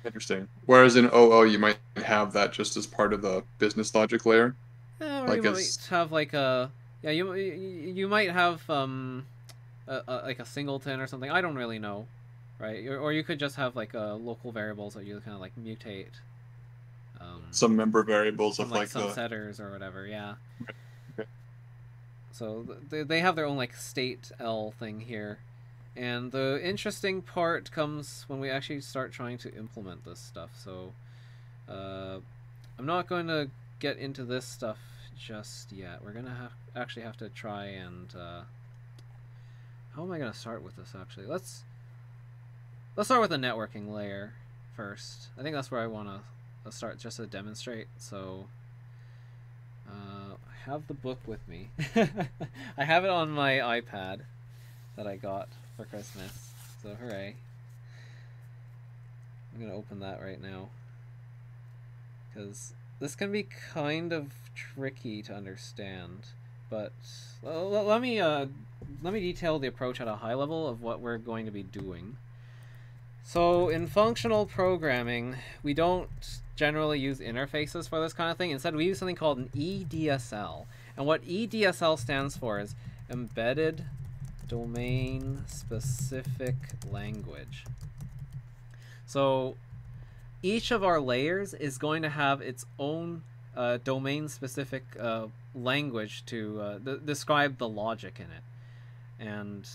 Interesting. Whereas in OO, you might have that just as part of the business logic layer. Yeah, or Like you as- might have like a yeah you you might have um a, a, like a singleton or something. I don't really know, right? Or, or you could just have like uh, local variables that you kind of like mutate. Um, Some member variables some of like, like, some the setters or whatever. Yeah. Okay. So they they have their own like state L thing here, and the interesting part comes when we actually start trying to implement this stuff. So, uh, I'm not going to get into this stuff just yet. We're gonna have actually have to try and uh, how am I gonna start with this actually? Let's let's start with the networking layer first. I think that's where I want to start just to demonstrate. So uh, I have the book with me. *laughs* I have it on my iPad that I got for Christmas. So hooray! I'm gonna open that right now because this can be kind of tricky to understand. But let me uh, let me detail the approach at a high level of what we're going to be doing. So in functional programming, we don't generally use interfaces for this kind of thing. Instead, we use something called an EDSL. And what EDSL stands for is Embedded Domain Specific Language. So each of our layers is going to have its own uh, domain specific uh, language to uh, describe the logic in it. And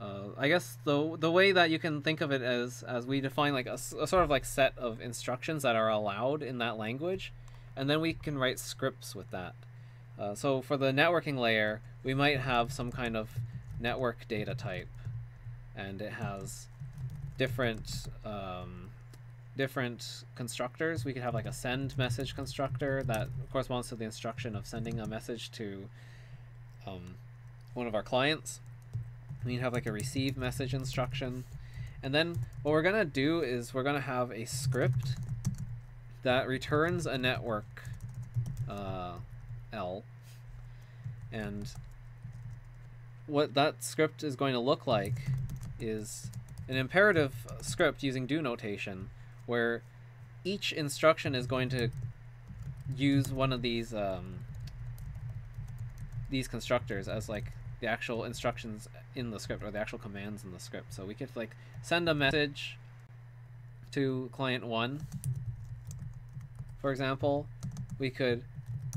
uh, I guess the the way that you can think of it as as we define like a, a sort of like set of instructions that are allowed in that language, and then we can write scripts with that. Uh, so for the networking layer, we might have some kind of network data type, and it has different um, different constructors. We could have like a send message constructor that corresponds to the instruction of sending a message to um, one of our clients. We can have like a receive message instruction. And then what we're going to do is we're going to have a script that returns a network uh, L. And what that script is going to look like is an imperative script using do notation where each instruction is going to use one of these um, these constructors as like the actual instructions in the script or the actual commands in the script. So we could like send a message to client one, for example. We could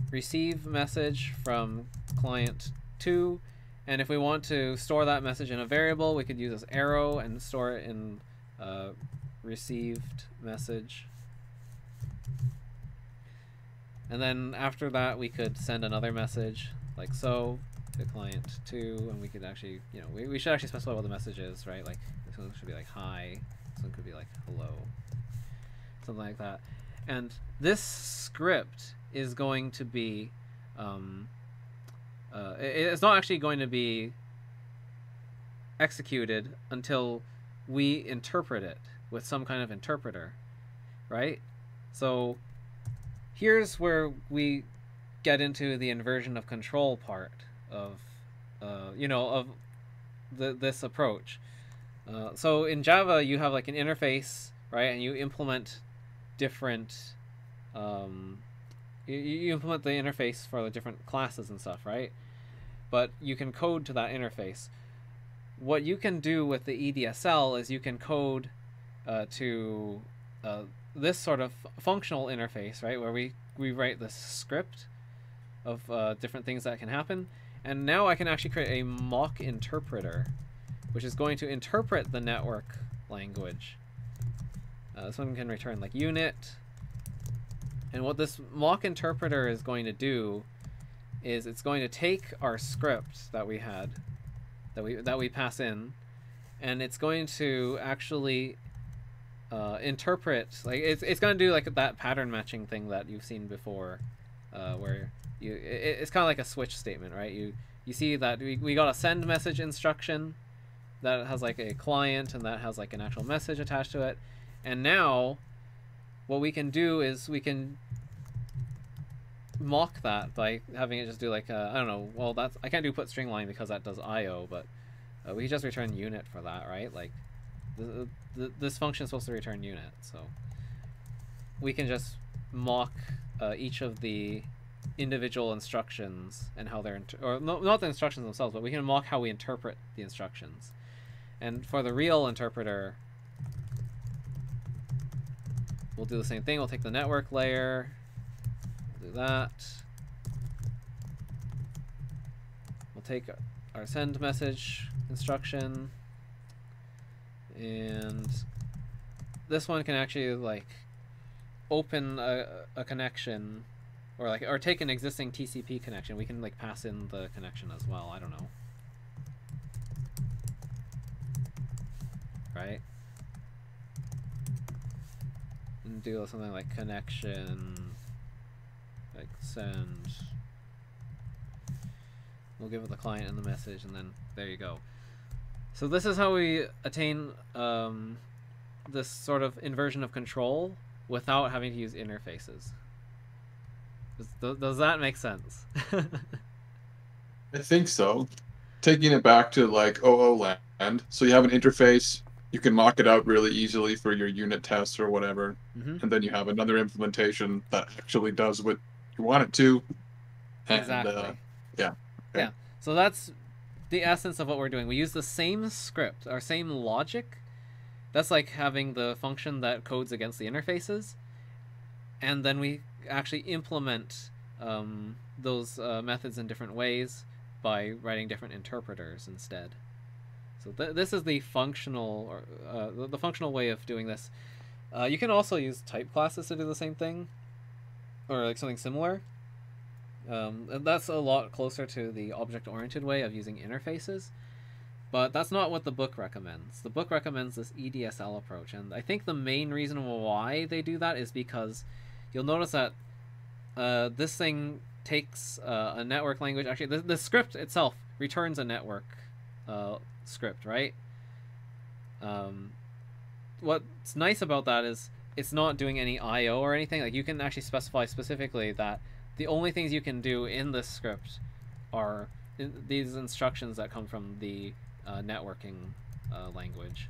receive message from client two, and if we want to store that message in a variable, we could use this arrow and store it in uh, received message. And then after that, we could send another message like so to client two, and we could actually, you know, we, we should actually specify what the message is, right? Like this one should be like hi, this one could be like hello, something like that. And this script is going to be, um, uh, it- it's not actually going to be executed until we interpret it with some kind of interpreter, right? So here's where we get into the inversion of control part of, uh, you know, of the, this approach. Uh, so in Java, you have like an interface, right, and you implement different. Um, you, you implement the interface for the different classes and stuff, right? But you can code to that interface. What you can do with the EDSL is you can code uh, to uh, this sort of functional interface, right, where we we write this script of uh, different things that can happen, and now I can actually create a mock interpreter, which is going to interpret the network language. Uh, this one can return like unit, and what this mock interpreter is going to do is it's going to take our script that we had, that we that we pass in, and it's going to actually uh, interpret like it's, it's to do like that pattern matching thing that you've seen before uh, where you it, it's kind of like a switch statement right you you see that we, we got a send message instruction that has like a client and that has like an actual message attached to it and now what we can do is we can mock that by having it just do like I don't know. Well, that's I can't do put string line because that does IO, but uh, we just return unit for that, right? Like th- th- this function is supposed to return unit, so we can just mock uh, each of the individual instructions and how they're or no, not the instructions themselves, but we can mock how we interpret the instructions. And for the real interpreter, we'll do the same thing. We'll take the network layer, we'll do that. We'll take our send message instruction, and this one can actually like open a, a connection or like or take an existing TCP connection. We can like pass in the connection as well. I don't know. Right? And do something like connection like send we'll give it the client and the message and then there you go. So this is how we attain um, this sort of inversion of control without having to use interfaces. Does, does that make sense? *laughs* I think so. Taking it back to like OO land, so you have an interface, you can mock it out really easily for your unit tests or whatever, Mhm. and then you have another implementation that actually does what you want it to. And, exactly. Uh, yeah. Okay. Yeah. So that's the essence of what we're doing. We use the same script, our same logic. That's like having the function that codes against the interfaces, and then we actually implement um, those uh, methods in different ways by writing different interpreters instead. So th- this is the functional or uh, the, functional way of doing this. Uh, you can also use type classes to do the same thing, or like something similar. Um, and that's a lot closer to the object-oriented way of using interfaces, but that's not what the book recommends. The book recommends this EDSL approach, and I think the main reason why they do that is because you'll notice that uh, this thing takes uh, a network language. Actually, the, the script itself returns a network uh, script, right? Um, what's nice about that is it's not doing any I/O or anything. Like you can actually specify specifically that the only things you can do in this script are in, these instructions that come from the uh, networking uh, language.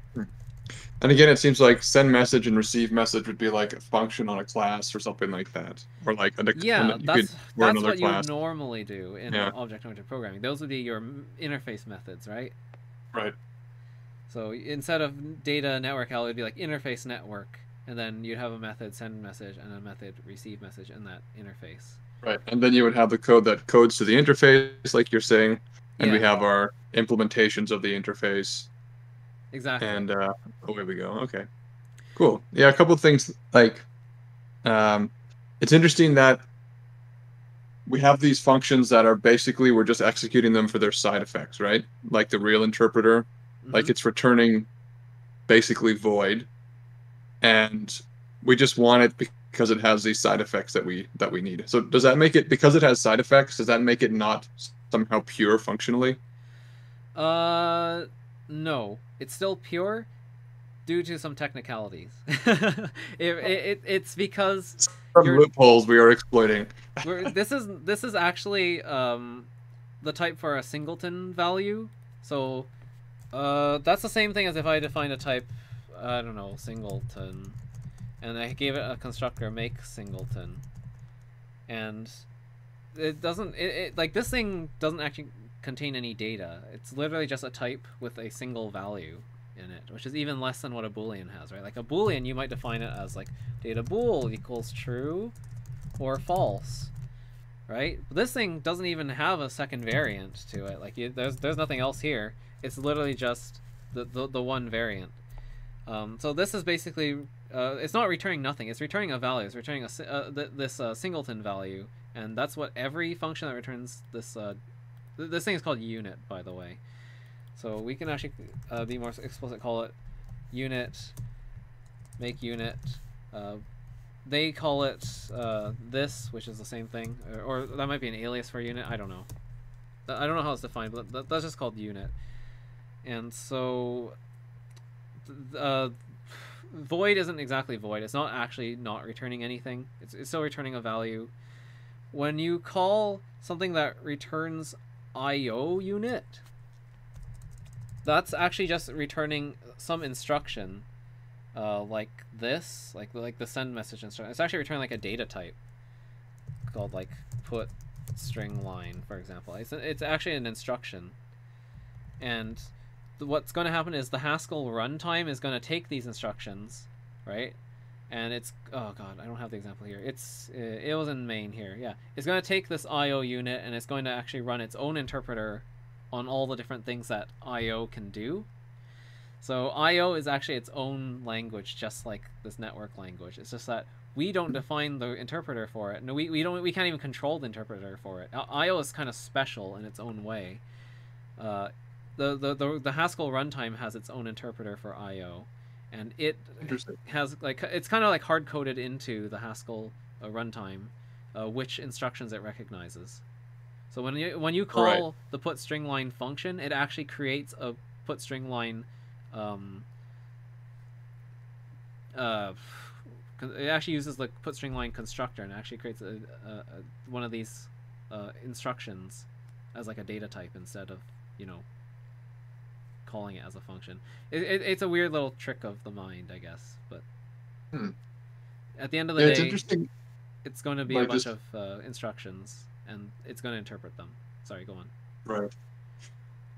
And again, it seems like send message and receive message would be like a function on a class or something like that, or like a, Yeah, you that's that's another what class. you normally do in Yeah. object-oriented programming. Those would be your interface methods, right? Right. So instead of data network L, it'd be like interface network, and then you'd have a method send message and a method receive message in that interface. Right. And then you would have the code that codes to the interface, like you're saying, and we have our implementations of the interface. Exactly. And uh, away we go. Okay. Cool. Yeah, a couple of things like um, it's interesting that we have these functions that are basically we're just executing them for their side effects, right? Like the real interpreter, like Mhm. it's returning basically void, and we just want it because it has these side effects that we that we need. So does that make it because it has side effects? Does that make it not somehow pure functionally? Uh, no, it's still pure due to some technicalities. *laughs* it, it, it it it's because Some loopholes we are exploiting. we're, this is this is actually um the type for a singleton value. So uh that's the same thing as if I define a type I don't know singleton and I gave it a constructor make singleton and it doesn't it, it like this thing doesn't actually contain any data. It's literally just a type with a single value in it, which is even less than what a boolean has, right? Like a boolean you might define it as like data bool equals true or false, right? But this thing doesn't even have a second variant to it. Like you, there's there's nothing else here. It's literally just the the, the one variant. Um, so this is basically uh, it's not returning nothing. It's returning a value. It's returning a uh, th- this uh, singleton value, and that's what every function that returns this. Uh, th- this thing is called unit, by the way. So we can actually uh, be more explicit. Call it unit. Make unit. Uh, they call it this, which is the same thing, or, or that might be an alias for unit. I don't know. I don't know how it's defined, but th- that's just called unit. And so, uh, void isn't exactly void. It's not actually not returning anything. It's, it's still returning a value, when you call something that returns IO unit, that's actually just returning some instruction, uh, like this, like like the send message instruction. It's actually returning like a data type called like put string line, for example. It's it's actually an instruction, and what's going to happen is the Haskell runtime is going to take these instructions, right? And it's oh god, I don't have the example here. It's it was in main here. Yeah, it's going to take this I/O unit and it's going to actually run its own interpreter on all the different things that I/O can do. So I/O is actually its own language, just like this network language. It's just that we don't define the interpreter for it. No, we, we don't we can't even control the interpreter for it. I/O is kind of special in its own way. Uh, the, the, the, the Haskell runtime has its own interpreter for I/O, and it has like it's kind of like hard coded into the Haskell uh, runtime, uh, which instructions it recognizes. So when you when you call right. the put string line function, it actually creates a put string line. Um, uh, it actually uses the put string line constructor and actually creates a, a, a one of these uh, instructions as like a data type instead of you know calling it as a function. It, it, it's a weird little trick of the mind, I guess. But hmm. at the end of the yeah, day, it's, interesting. it's going to be a bunch just... of uh, instructions, and it's going to interpret them. Sorry, go on. Right.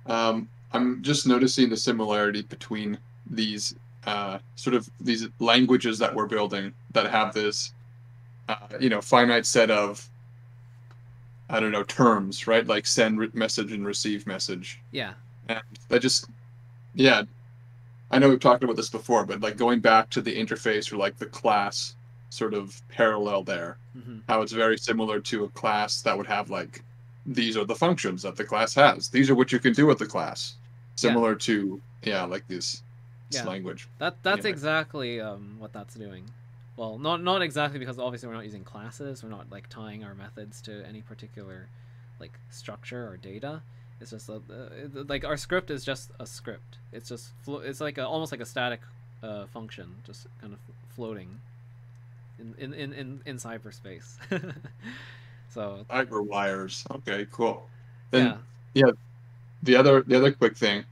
Um, I'm just noticing the similarity between these uh, sort of these languages that we're building that have this, uh, you know, finite set of I don't know terms, right? Like send message and receive message. Yeah. And that just yeah, I know we've talked about this before, but like going back to the interface or like the class sort of parallel there, mm-hmm. how it's very similar to a class that would have like these are the functions that the class has. These are what you can do with the class. Similar yeah. to yeah, like this, this yeah. language. That that's anyway. exactly um, what that's doing. Well, not not exactly because obviously we're not using classes. We're not like tying our methods to any particular like structure or data. It's just a, uh, like our script is just a script. It's just it's like a, almost like a static uh, function, just kind of floating in in in in, in cyberspace. *laughs* so cyber wires. Okay, cool. Then yeah. yeah, the other the other quick thing.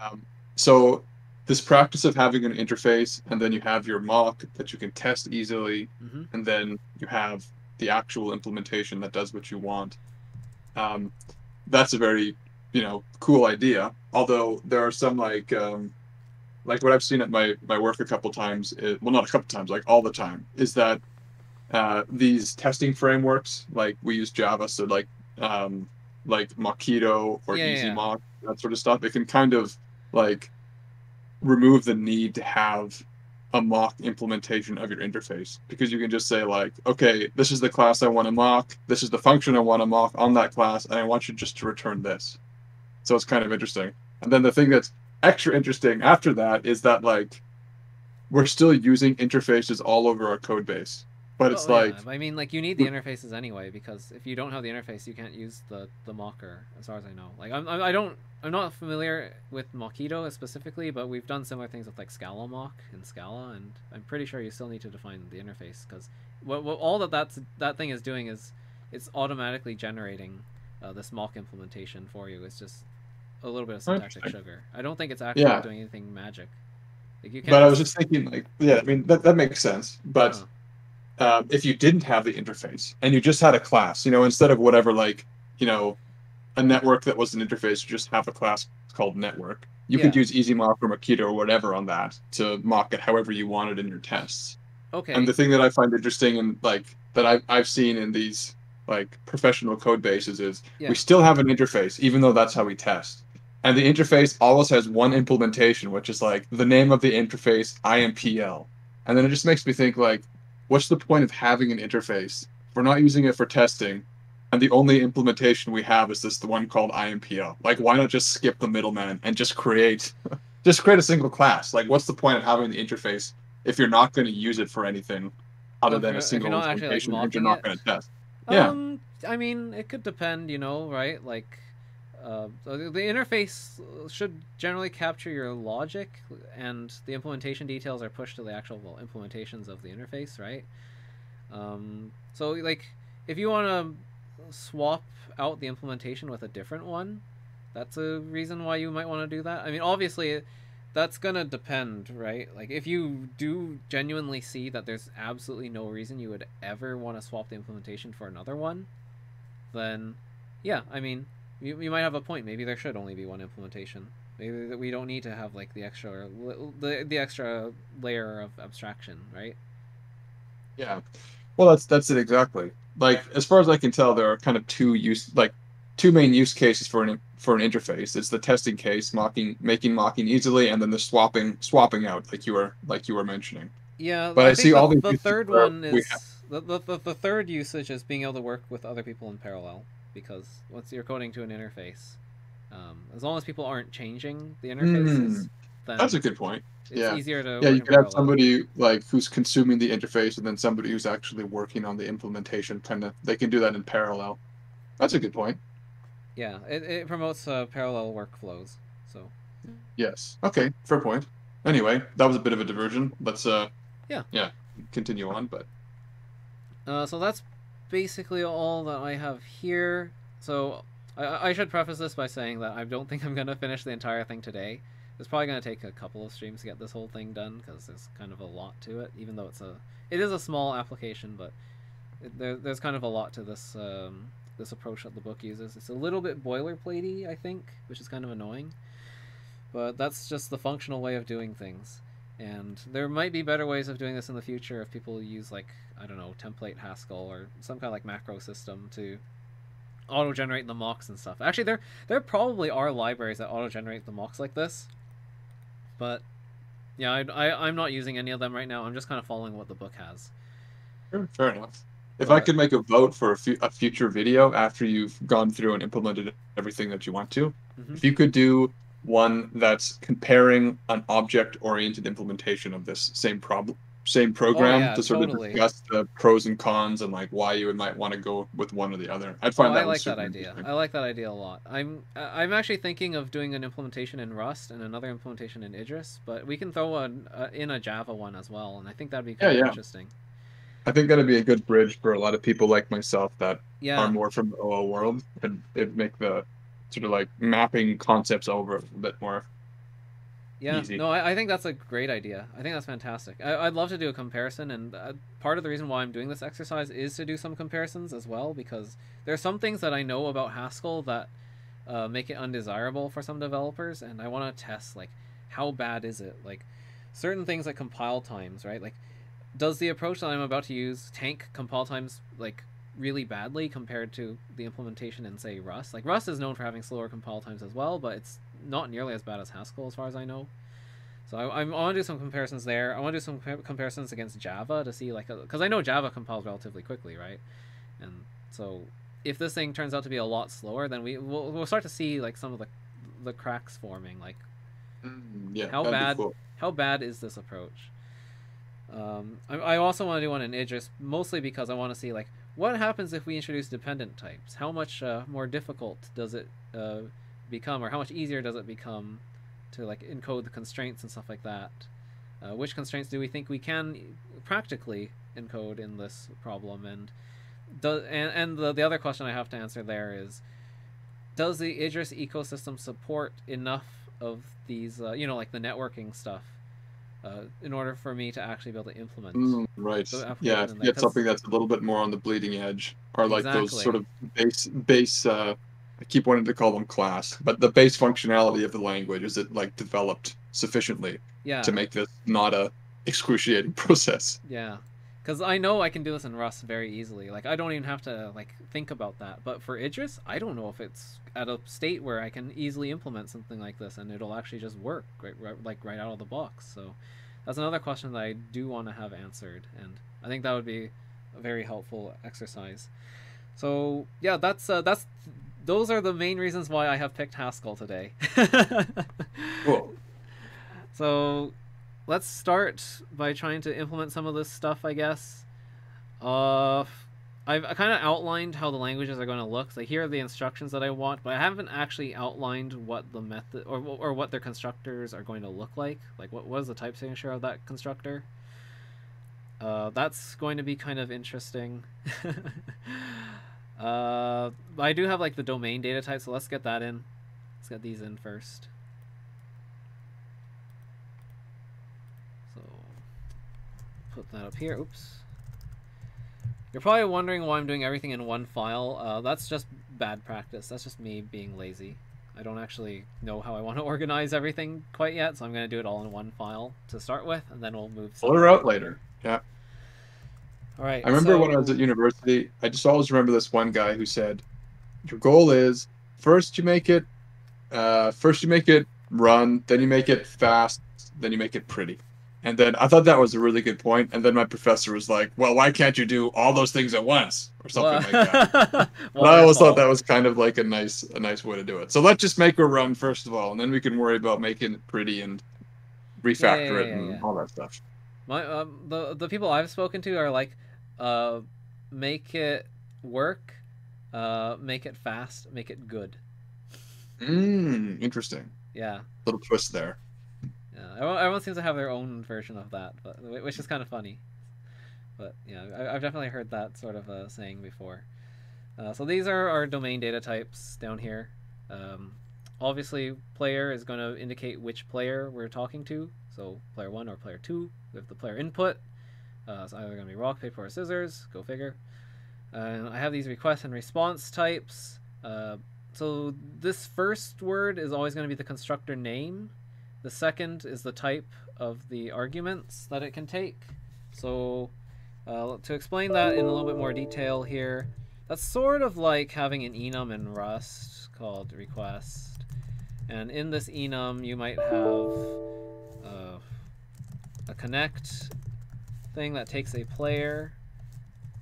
Um, so this practice of having an interface and then you have your mock that you can test easily mm-hmm. and then you have the actual implementation that does what you want um, that's a very you know cool idea. Although there are some like um, like what I've seen at my my work a couple times. Is, well, not a couple times, like all the time, is that uh, these testing frameworks, like we use Java, so like um, like Mockito or yeah, Easy yeah. Mock, that sort of stuff. It can kind of like remove the need to have a mock implementation of your interface because you can just say like, okay, this is the class I want to mock, this is the function I want to mock on that class, and I want you just to return this. So it's kind of interesting. And then the thing that's extra interesting after that is that like we're still using interfaces all over our code base. But it's oh, like yeah. I mean like you need the interfaces anyway because if you don't have the interface you can't use the the mocker as far as I know. Like I'm I don't I'm not familiar with Mockito specifically, but we've done similar things with like Scala mock and Scala, and I'm pretty sure you still need to define the interface because what, what all that that's that thing is doing is it's automatically generating uh, this mock implementation for you. It's just a little bit of syntactic sugar. I don't think it's actually yeah. doing anything magic. Like you but I was just thinking, like, yeah, I mean that that makes sense. But. Um, if you didn't have the interface and you just had a class, you know, instead of whatever, like, you know, a network that was an interface, you just have a class called network. You yeah. could use EasyMock or Mockito or whatever on that to mock it however you wanted in your tests. Okay. And the thing that I find interesting and like that I've I've seen in these like professional code bases is yeah. we still have an interface, even though that's how we test. And the interface always has one implementation, which is like the name of the interface, IMPL. And then it just makes me think like, what's the point of having an interface? If We're not using it for testing and the only implementation we have is this the one called IMPL. Like, why not just skip the middleman and just create, *laughs* just create a single class? Like, what's the point of having the interface if you're not going to use it for anything other than a single implementation like, you're not going to test? Yeah. Um, I mean, it could depend, you know, right? Like, uh, the, interface should generally capture your logic, and the implementation details are pushed to the actual well, implementations of the interface, right? Um, so, like, if you want to swap out the implementation with a different one, that's a reason why you might want to do that. I mean, obviously, that's gonna depend, right? Like, if you do genuinely see that there's absolutely no reason you would ever want to swap the implementation for another one, then yeah, I mean, you, you might have a point. Maybe there should only be one implementation. Maybe that we don't need to have like the extra the the extra layer of abstraction, right? Yeah. Well, that's that's it exactly. Like as far as I can tell, there are kind of two use like two main use cases for an for an interface. It's the testing case, mocking making mocking easily, and then the swapping swapping out, like you were like you were mentioning. Yeah, But I see the, all these the uses third one is the, the, the, the third usage is being able to work with other people in parallel because once you're coding to an interface, um, as long as people aren't changing the interfaces, then That's a good point. it's yeah. easier to Yeah, you could have somebody like who's consuming the interface, and then somebody who's actually working on the implementation. Kind of, they can do that in parallel. That's a good point. Yeah, it, it promotes uh, parallel workflows. So Yes. Okay. Fair point. Anyway, that was a bit of a diversion. Let's uh. Yeah. Yeah. Continue on, but Uh, so that's basically all that I have here. So I, I should preface this by saying that I don't think I'm gonna finish the entire thing today. It's probably gonna take a couple of streams to get this whole thing done because there's kind of a lot to it. Even though it's a, it is a small application, but it, there, there's kind of a lot to this um, this approach that the book uses. It's a little bit boilerplatey, I think, which is kind of annoying. But that's just the functional way of doing things. And there might be better ways of doing this in the future if people use like I don't know template Haskell or some kind of like macro system to auto generate the mocks and stuff. Actually, there there probably are libraries that auto generate the mocks like this, but yeah, I, I I'm not using any of them right now. I'm just kind of following what the book has. Fair, fair enough. If I could make a vote for a, fu- a future video after you've gone through and implemented everything that you want to, Mhm. if you could do one that's comparing an object-oriented implementation of this same problem, same program yeah, to sort totally. of discuss the pros and cons and like why you might want to go with one or the other, I'd find Oh, that I like that idea. I like that idea a lot. I'm I- I'm actually thinking of doing an implementation in Rust and another implementation in Idris, but we can throw an, uh, in a Java one as well, and I think that'd be Yeah, kind of yeah. interesting. I think that'd be a good bridge for a lot of people like myself that Yeah, are more from the OO world, and it'd make the sort of like mapping concepts over a bit more. Yeah, easy. no, I, I think that's a great idea. I think that's fantastic. I, I'd love to do a comparison, and uh, part of the reason why I'm doing this exercise is to do some comparisons as well, because there are some things that I know about Haskell that uh, make it undesirable for some developers, and I want to test like how bad is it? Like certain things like compile times, right? Like does the approach that I'm about to use tank compile times like really badly compared to the implementation in say Rust? Like Rust is known for having slower compile times as well, but it's not nearly as bad as Haskell as far as I know. So I, I want to do some comparisons there. I want to do some compa- comparisons against Java to see like because I know Java compiles relatively quickly, right? And so if this thing turns out to be a lot slower, then we we'll, we'll start to see like some of the the cracks forming. Like Mm, yeah, How bad- cool. how bad is this approach? Um, I, I also want to do one in Idris, mostly because I want to see like what happens if we introduce dependent types. How much uh, more difficult does it uh, become, or how much easier does it become to like encode the constraints and stuff like that? Uh, which constraints do we think we can practically encode in this problem? And does and, and the, the other question I have to answer there is, does the Idris ecosystem support enough of these, uh, you know, like the networking stuff, uh, in order for me to actually be able to implement? Mm, right. Yeah, in if you there, get something that's a little bit more on the bleeding edge, or like those sort of base base. Uh, I keep wanting to call them class, but the base functionality of the language is it like developed sufficiently Yeah, to make this not a excruciating *laughs* process. yeah. Because I know I can do this in Rust very easily. Like I don't even have to like think about that. But for Idris, I don't know if it's at a state where I can easily implement something like this and it'll actually just work right, right like right out of the box. So that's another question that I do want to have answered, and I think that would be a very helpful exercise. So yeah, that's uh, that's those are the main reasons why I have picked Haskell today. *laughs* Cool. So let's start by trying to implement some of this stuff, I guess. Uh, I've kind of outlined how the languages are going to look. So here are the instructions that I want, but I haven't actually outlined what the method or or what their constructors are going to look like. Like what is the type signature of that constructor? Uh, that's going to be kind of interesting. *laughs* Uh, I do have like the domain data type, so let's get that in. Let's get these in first. So put that up here. Oops. You're probably wondering why I'm doing everything in one file. Uh, that's just bad practice. That's just me being lazy. I don't actually know how I want to *laughs* organize everything quite yet, so I'm going to do it all in one file to start with, and then we'll move. Pull her out later. Yeah. All right. I remember so- when I was at university, I just always remember this one guy who said, "Your goal is first you make it, uh, first you make it run, then you make it fast, then you make it pretty." And then I thought that was a really good point. And then my professor was like, "Well, why can't you do all those things at once, or something like that?" *laughs* But I always thought that was kind of like a nice, a nice way to do it. So let's just make her run first of all, and then we can worry about making it pretty and refactor yeah, it yeah, and yeah. all that stuff. My um, the the people I've spoken to are like, uh, make it work, uh, make it fast, make it good. Mm, interesting. Yeah, Little twist there. Yeah. Everyone, seems to have their own version of that, but which is kind of funny. But yeah, I, I've definitely heard that sort of uh, saying before. Uh, so these are our domain data types down here. Um, obviously, player is going to indicate which player we're talking to. So player one or player two. We have the player input. Uh, it's either going to be rock, paper, or scissors. Go figure. And I have these request and response types. Uh, so this first word is always going to be the constructor name. The second is the type of the arguments that it can take. So uh, to explain that in a little bit more detail here, that's sort of like having an enum in Rust called request. And in this enum, you might have uh, a connect thing that takes a player.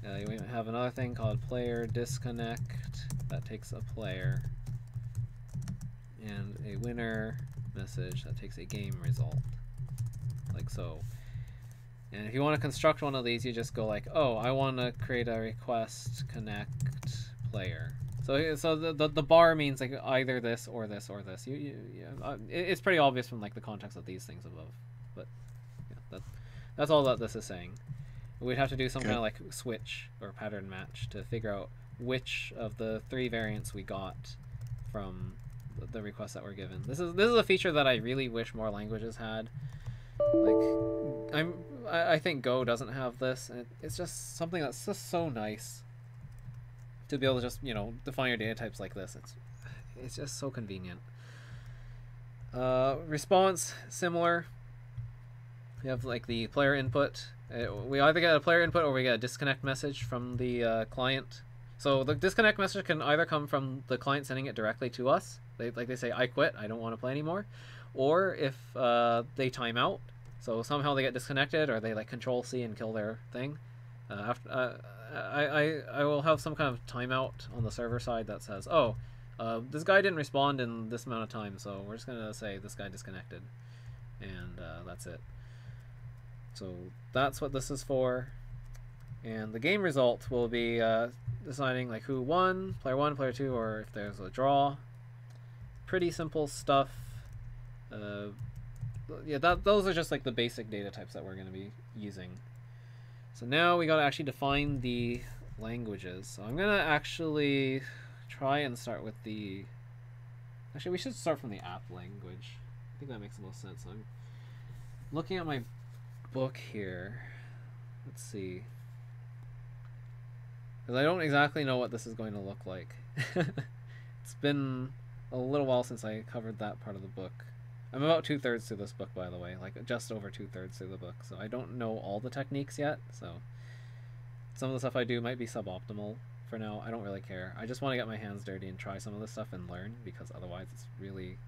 Uh, you might have another thing called player disconnect that takes a player. And a winner message that takes a game result. Like so. And if you want to construct one of these, you just go like, oh, I want to create a request connect player. So, so the, the, the bar means like either this or this or this. You, you, yeah, uh, it's pretty obvious from like the context of these things above, but yeah, that, that's all that this is saying. We'd have to do some Okay. kind of like switch or pattern match to figure out which of the three variants we got from the- requests that were given. This is this is a feature that I really wish more languages had. Like, I'm I, I think Go doesn't have this, and it's just something that's just so nice to be able to just you know define your data types like this. It's it's just so convenient. Uh, response similar. We have like the player input. Uh, we either get a player input or we get a disconnect message from the uh, client. So the disconnect message can either come from the client sending it directly to us. They like they say I quit, I don't want to play anymore, or if uh, they time out. So somehow they get disconnected or they like control C and kill their thing. Uh, after, uh, I, I I will have some kind of timeout on the server side that says, oh, uh, this guy didn't respond in this amount of time, so we're just gonna say this guy disconnected, and uh, that's it. So that's what this is for. And the game result will be uh, deciding like who won, player one, player two, or if there's a draw. Pretty simple stuff. Uh, yeah, that those are just like the basic data types that we're going to be using. So now we got to actually define the languages. So I'm going to actually try and start with the. Actually, we should start from the app language. I think that makes the most sense. I'm looking at my book here. Let's see. Because I don't exactly know what this is going to look like. *laughs* it's been a little while since I covered that part of the book. I'm about two thirds through this book, by the way, like just over two thirds through the book. So I don't know all the techniques yet. So some of the stuff I do might be suboptimal for now. I don't really care. I just want to get my hands dirty and try some of this stuff and learn because otherwise it's really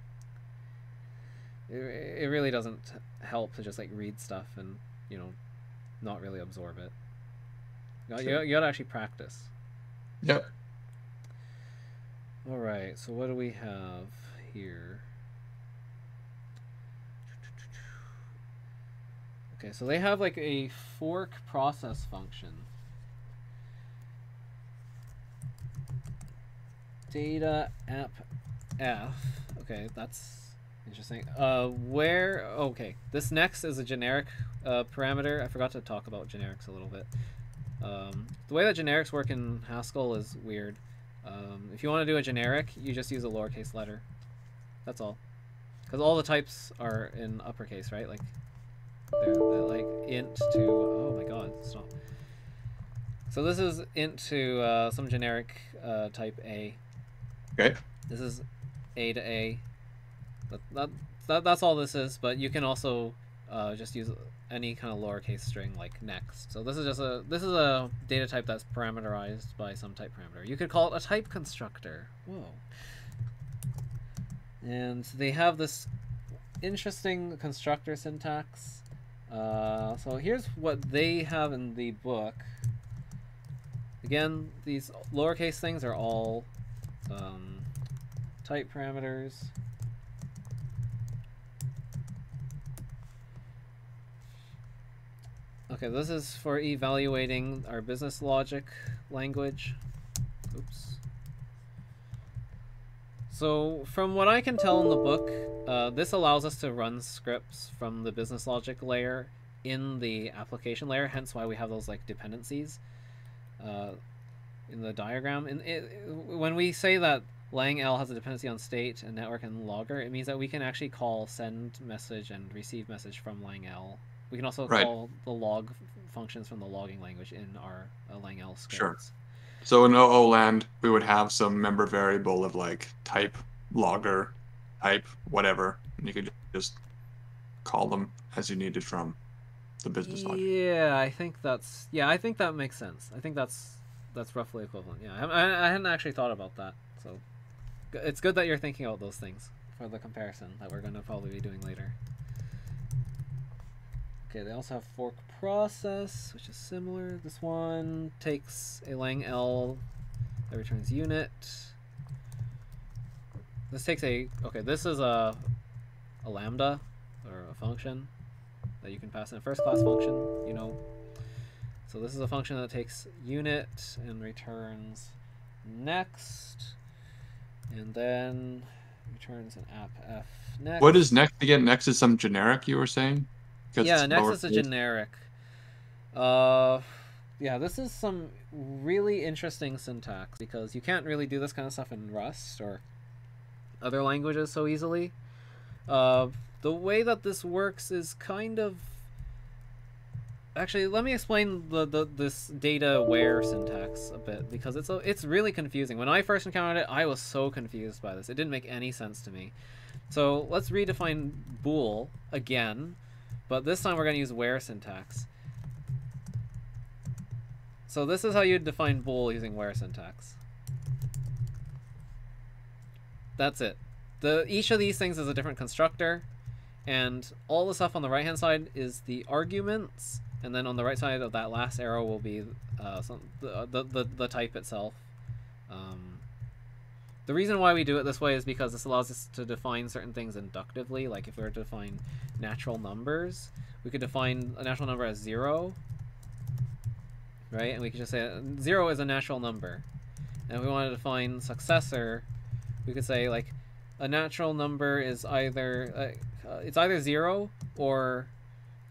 it, it really doesn't help to just like read stuff and you know not really absorb it. You, you, you gotta actually practice. Yep. All right, so what do we have here? Okay, so they have like a fork process function. Data app F. Okay, that's interesting. Uh, where? Okay, this next is a generic uh, parameter. I forgot to talk about generics a little bit. Um, the way that generics work in Haskell is weird. Um, if you want to do a generic, you just use a lowercase letter. That's all. Because all the types are in uppercase, right? Like, they're, they're like int to. Oh my god, stop. So this is int to uh, some generic uh, type A. Okay. This is A to A. That, that, that, that's all this is, but you can also uh, just use any kind of lowercase string like next. So this is just a this is a data type that's parameterized by some type parameter. You could call it a type constructor. Whoa. And they have this interesting constructor syntax. Uh, so here's what they have in the book. Again, these lowercase things are all um, type parameters. Okay, this is for evaluating our business logic language. Oops. So, from what I can tell in the book, uh, this allows us to run scripts from the business logic layer in the application layer, hence why we have those like dependencies uh, in the diagram. And it, when we say that lang L has a dependency on state and network and logger, it means that we can actually call send message and receive message from lang L we can also Right. call the log functions from the logging language in our uh, lang-l scripts. Sure. So in OO land, we would have some member variable of like type logger, type whatever, and you could just call them as you needed from the business logic. Yeah, I think that's yeah, I think that makes sense. I think that's that's roughly equivalent. Yeah, I, I, I hadn't actually thought about that, so it's good that you're thinking about those things for the comparison that we're going to probably be doing later. Okay, they also have fork process, which is similar. This one takes a lang L that returns unit. This takes a okay. This is a a lambda or a function that you can pass in a first class function. You know. So this is a function that takes unit and returns next, and then returns an app f next. What is next again? Next is some generic you were saying? Yeah next is a generic. Uh yeah this is some really interesting syntax because you can't really do this kind of stuff in rust or other languages so easily. Uh the way that this works is kind of actually let me explain the, the this data where syntax a bit because it's a, it's really confusing. When i first encountered it i was so confused by this. It didn't make any sense to me. So let's redefine bool again but this time we're going to use where syntax. So this is how you define bool using where syntax. That's it. The each of these things is a different constructor, and all the stuff on the right hand side is the arguments, and then on the right side of that last arrow will be uh, some, the, the, the, the type itself. Um, the reason why we do it this way is because this allows us to define certain things inductively. Like if we were to define natural numbers, we could define a natural number as zero, right? And we could just say zero is a natural number. And if we wanted to define successor, we could say like a natural number is either uh, uh, it's either zero or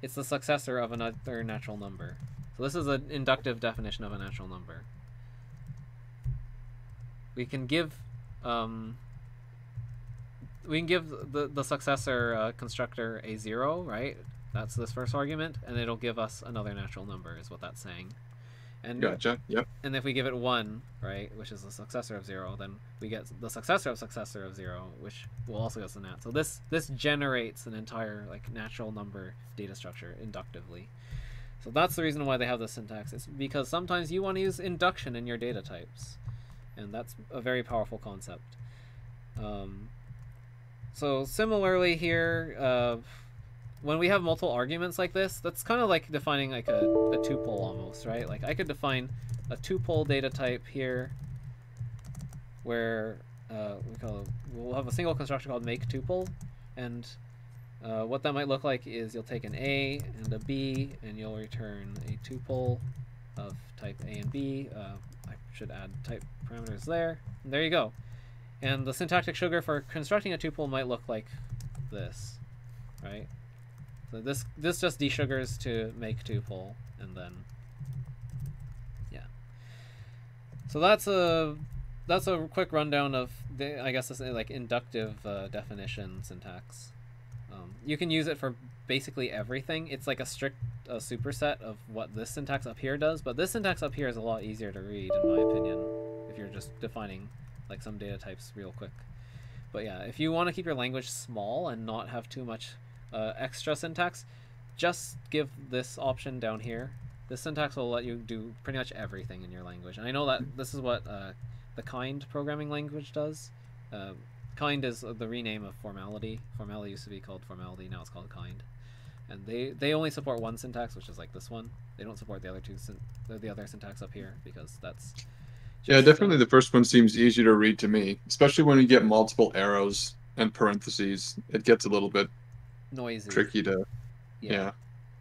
it's the successor of another natural number. So this is an inductive definition of a natural number. We can give um, we can give the, the successor uh, constructor a zero, right? That's this first argument, and it'll give us another natural number, is what that's saying. And Gotcha. Yep. and if we give it one, right, which is the successor of zero, then we get the successor of successor of zero, which will also get us a nat. So this this generates an entire like natural number data structure inductively. So that's the reason why they have this syntax. It's because sometimes you want to use induction in your data types, and that's a very powerful concept. Um, so similarly here, uh, when we have multiple arguments like this, that's kind of like defining like a, a tuple almost, right? Like I could define a tuple data type here, where uh, we call we'll have a single construction called make tuple, and uh, what that might look like is you'll take an A and a B, and you'll return a tuple of type A and B. Uh, should add type parameters there. And there you go. And the syntactic sugar for constructing a tuple might look like this, right? So this this just desugars to make tuple, and then yeah. So that's a that's a quick rundown of the I guess it's like inductive uh, definition syntax. Um, you can use it for basically everything. It's like a strict uh, superset of what this syntax up here does, but this syntax up here is a lot easier to read, in my opinion, if you're just defining like some data types real quick. But yeah, if you want to keep your language small and not have too much uh, extra syntax, just give this option down here. This syntax will let you do pretty much everything in your language. And I know that this is what uh, the kind programming language does. Uh, kind is the rename of formality. Formality used to be called formality, now it's called kind. And they, they only support one syntax, which is like this one. They don't support the other two the other syntax up here because that's yeah, definitely the first one seems easier to read to me, especially when you get multiple arrows and parentheses. It gets a little bit noisy, tricky to. Yeah, yeah,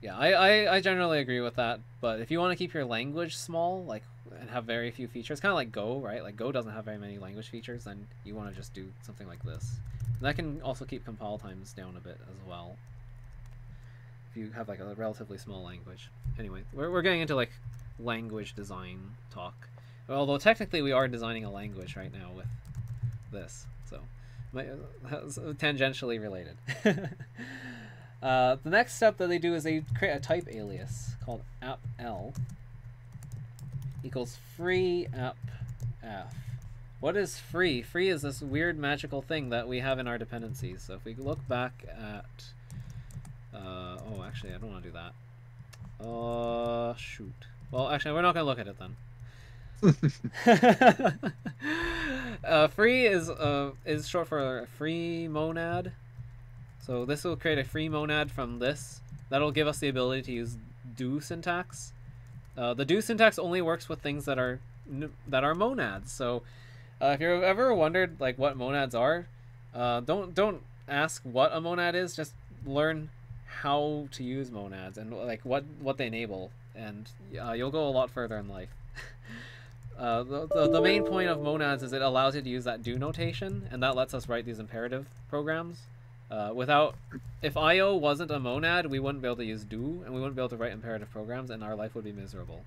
yeah I, I I generally agree with that. But if you want to keep your language small, like and have very few features, kind of like Go, right? Like Go doesn't have very many language features, then you want to just do something like this. And that can also keep compile times down a bit as well. If you have like a relatively small language. Anyway, we're we're getting into like language design talk. Although technically we are designing a language right now with this, so *laughs* tangentially related. *laughs* uh, the next step that they do is they create a type alias called appl equals free app. What is free? Free is this weird magical thing that we have in our dependencies. So if we look back at, uh, oh, actually, I don't want to do that. Uh, shoot. Well, actually, we're not going to look at it then. *laughs* uh, free is uh, is short for free monad. So this will create a free monad from this. That'll give us the ability to use do syntax. Uh, the do syntax only works with things that are that are monads. So uh, if you've ever wondered like what monads are, uh, don't don't ask what a monad is. Just learn how to use monads and like what what they enable, and uh, you'll go a lot further in life. *laughs* Uh, the, the, the, main point of monads is it allows you to use that do notation, and that lets us write these imperative programs. Uh, without, if IO wasn't a monad, we wouldn't be able to use do, and we wouldn't be able to write imperative programs, and our life would be miserable.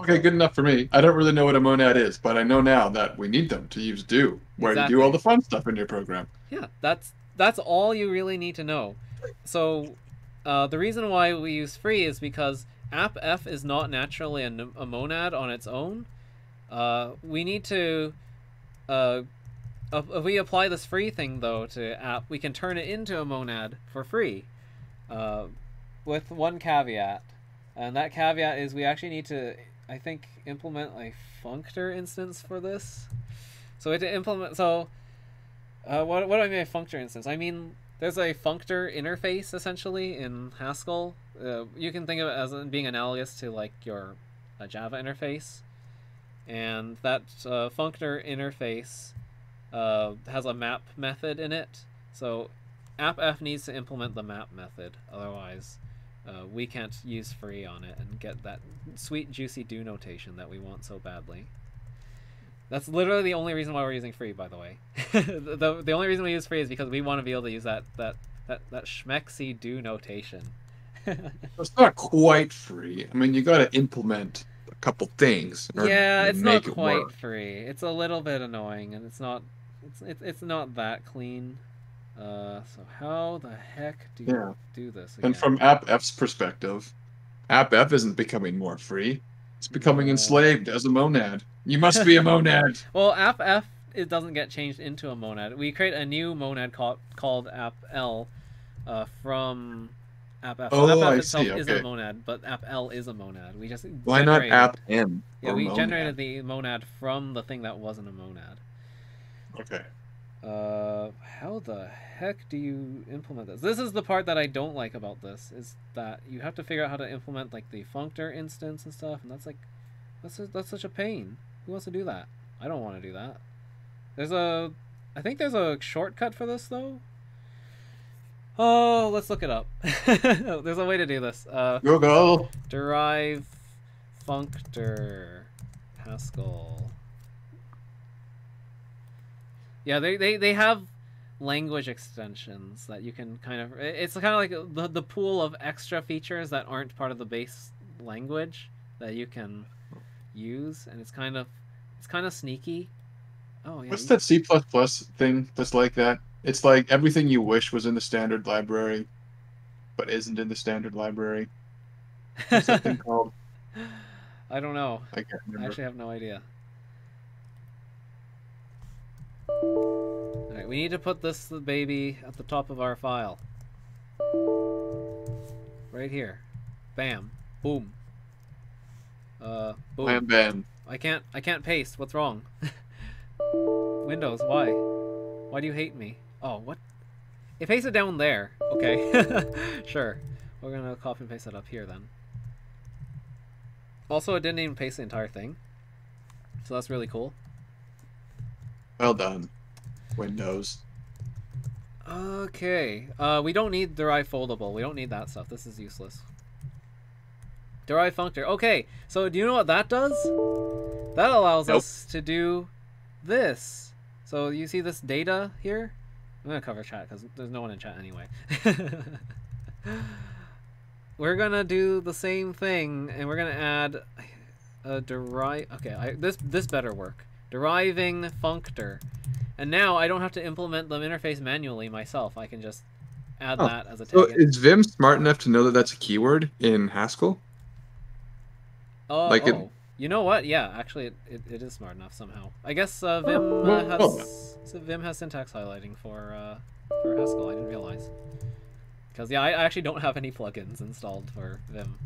Okay, good enough for me. I don't really know what a monad is, but I know now that we need them to use do, where exactly. you do all the fun stuff in your program. Yeah, that's that's all you really need to know. So, uh, the reason why we use free is because app f is not naturally a, a monad on its own. Uh, we need to, uh, if we apply this free thing though to app, we can turn it into a monad for free, uh, with one caveat, and that caveat is we actually need to, I think, implement a functor instance for this. So we have to implement. So, uh, what what do I mean by functor instance? I mean there's a functor interface essentially in Haskell. Uh, you can think of it as being analogous to like your uh, Java interface, and that uh, functor interface uh, has a map method in it. So appf needs to implement the map method, otherwise uh, we can't use free on it and get that sweet juicy do notation that we want so badly. That's literally the only reason why we're using free, by the way. *laughs* the, the only reason we use free is because we want to be able to use that that that that schmexy do notation. *laughs* it's not quite free. I mean, you got to implement a couple things. yeah, it's not quite it free. It's a little bit annoying, and it's not it's it's, it's not that clean. Uh, so how the heck do you yeah. do this? Again? And from AppF's perspective, AppF isn't becoming more free. It's becoming enslaved as a monad. You must be a monad. *laughs* well, app F it doesn't get changed into a monad. We create a new monad called called app L uh, from app F. Oh, app F I itself see. Okay. is a monad, but app L is a monad. We just why not app N? Yeah, we monad? generated the monad from the thing that wasn't a monad. Okay. Uh, how the heck do you implement this? This is the part that I don't like about this is that you have to figure out how to implement like the functor instance and stuff, and that's like that's a, that's such a pain. Who wants to do that? I don't want to do that. There's a, I think there's a shortcut for this though. Oh, let's look it up. *laughs* there's a way to do this. Uh, Google. Derive functor Haskell. Yeah, they, they, they have language extensions that you can kind of it's kind of like the, the pool of extra features that aren't part of the base language that you can use, and it's kind of it's kind of sneaky. Oh yeah. What's that C plus plus thing that's like that? It's like everything you wish was in the standard library, but isn't in the standard library. What's that thing *laughs* called? I don't know. I can't I actually have no idea. Alright, we need to put this baby at the top of our file. Right here. Bam. Boom. Uh, boom. Bam. I can't, I can't paste. What's wrong? *laughs* Windows, why? Why do you hate me? Oh, what? It pasted down there. Okay. *laughs* sure. We're gonna copy and paste that up here then. Also, it didn't even paste the entire thing. So that's really cool. Well done. Windows. Okay. Uh, we don't need derive foldable. We don't need that stuff. This is useless. Derive functor. Okay. So do you know what that does? That allows Nope. us to do this. So you see this data here? I'm gonna cover chat because there's no one in chat anyway. *laughs* we're gonna do the same thing, and we're gonna add a derive. Okay, I, this this better work. Deriving functor. And now I don't have to implement the interface manually myself. I can just add Oh, that as a So is Vim smart enough to know that that's a keyword in Haskell? Oh, like it- oh. you know what? Yeah, actually, it, it, it is smart enough somehow. I guess uh, Vim uh, has so Vim has syntax highlighting for uh, for Haskell. I didn't realize. Because yeah, I actually don't have any plugins installed for Vim.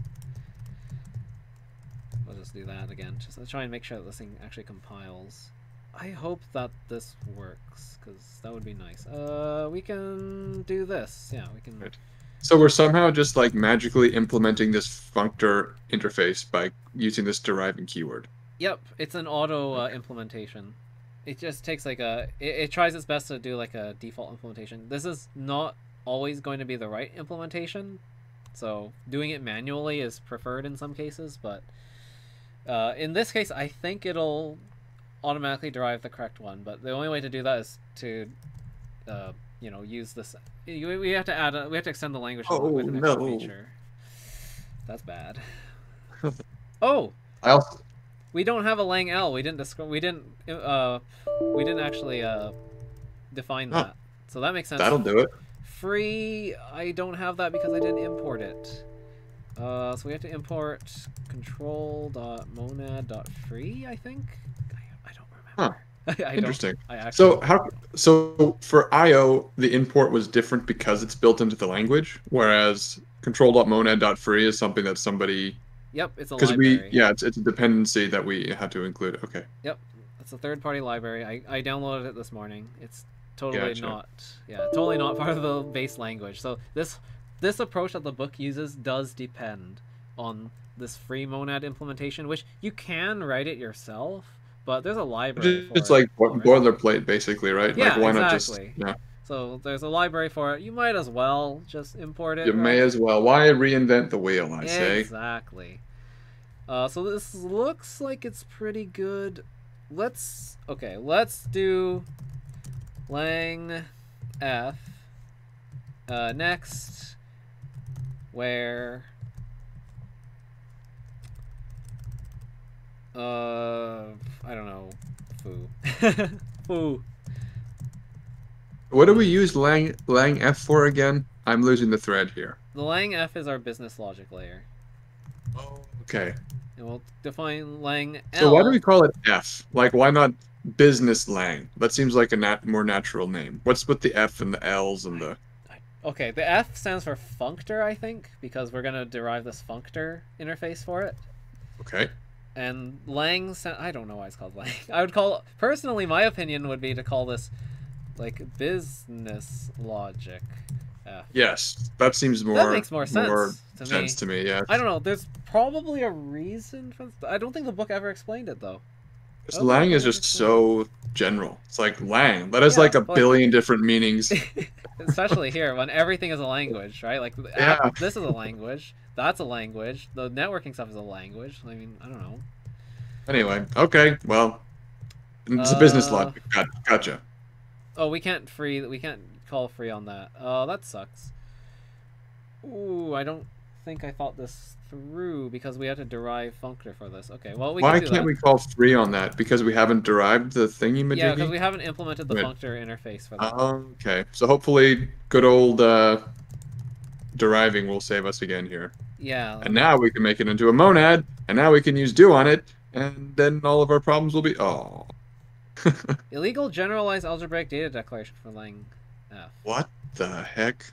We'll just do that again. Just to try and make sure that this thing actually compiles. I hope that this works, because that would be nice. Uh, we can do this. Yeah, we can. So we're somehow just like magically implementing this functor interface by using this deriving keyword. Yep, it's an auto uh, implementation. It just takes like a. It, it tries its best to do like a default implementation. This is not always going to be the right implementation, so doing it manually is preferred in some cases. But uh, in this case, I think it'll automatically derive the correct one. But the only way to do that is to, uh, you know, use this. We have to add. A, we have to extend the language Oh, with an extra no. feature. That's bad. *laughs* oh, I also we don't have a lang L. We didn't describe. We didn't. Uh, we didn't actually uh, define Huh. that. So that makes sense. that'll do it. Free. I don't have that because I didn't import it. Uh, so we have to import control.monad.free. I think. I, I don't remember. *laughs* I. Interesting. I actually. So how so for IO the import was different because it's built into the language, whereas control.monad.free is something that somebody Yep, it's a because we yeah it's, it's a dependency that we had to include. Okay. Yep, it's a third-party library. I, I downloaded it this morning. It's totally Gotcha. not, yeah, totally not *laughs* part of the base language. So this this approach that the book uses does depend on this free monad implementation, which you can write it yourself, but there's a library. It's for like it bo- already. boilerplate basically, right? Yeah, like why not exactly. just yeah. So there's a library for it. You might as well just import it. You may as well. Why reinvent the wheel, I say. Exactly. Uh, so this looks like it's pretty good. Let's okay. Let's do lang f uh, next where uh I don't know foo *laughs* foo What do we use lang lang f for again? I'm losing the thread here. the lang f is our business logic layer Oh, Okay. and we'll define lang L. So why do we call it F? Like, why not business lang? That seems like a nat- more natural name. What's with the F and the L's and the? Okay, the F stands for functor, I think, because we're gonna derive this functor interface for it. Okay. And lang, I don't know why it's called lang. *laughs* I would call, personally, my opinion would be to call this like business logic. Yes, that seems more. that makes more sense more to sense me. to me. Yeah. I don't know. There's probably a reason for. I don't think the book ever explained it though. Because Oh, lang is just so general. It's like lang. That has Yeah, like a but- billion different meanings. *laughs* Especially here when everything is a language, right? Like Yeah. app, this is a language. That's a language. The networking stuff is a language. I mean, I don't know. anyway, okay. Well, it's a business Uh, logic. Got, gotcha. Oh, we can't free. We can't call free on that. Oh, that sucks. Ooh, I don't think I thought this through because we had to derive functor for this. Okay, well we Why can can't that. we call free on that? Because we haven't derived the thingy Yeah, because we haven't implemented the Right. functor interface for that. Okay, so hopefully, good old uh, deriving will save us again here. yeah. And now we can make it into a monad, and now we can use do on it, and then all of our problems will be oh. *laughs* Illegal generalized algebraic data declaration for Lang F. what the heck?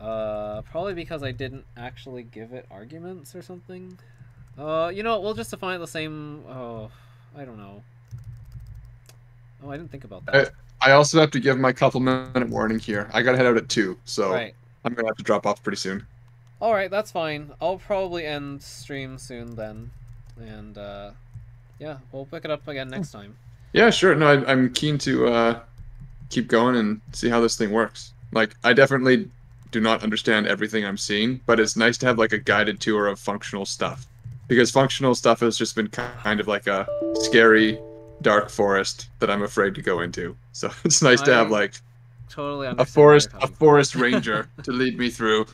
Uh, probably because I didn't actually give it arguments or something. Uh, you know, what, we'll just define it the same. Oh, I don't know. Oh, I didn't think about that. I also have to give my couple minute warning here. I gotta head out at two, so right. I'm gonna have to drop off pretty soon. All right, that's fine. I'll probably end stream soon then, and uh, yeah, we'll pick it up again next time. Yeah, sure. No, I, I'm keen to uh, keep going and see how this thing works. Like, I definitely do not understand everything I'm seeing, but it's nice to have like a guided tour of functional stuff because functional stuff has just been kind of like a scary dark forest that I'm afraid to go into. *laughs* So it's nice to have like Totally a forest a forest *laughs* ranger to lead me through.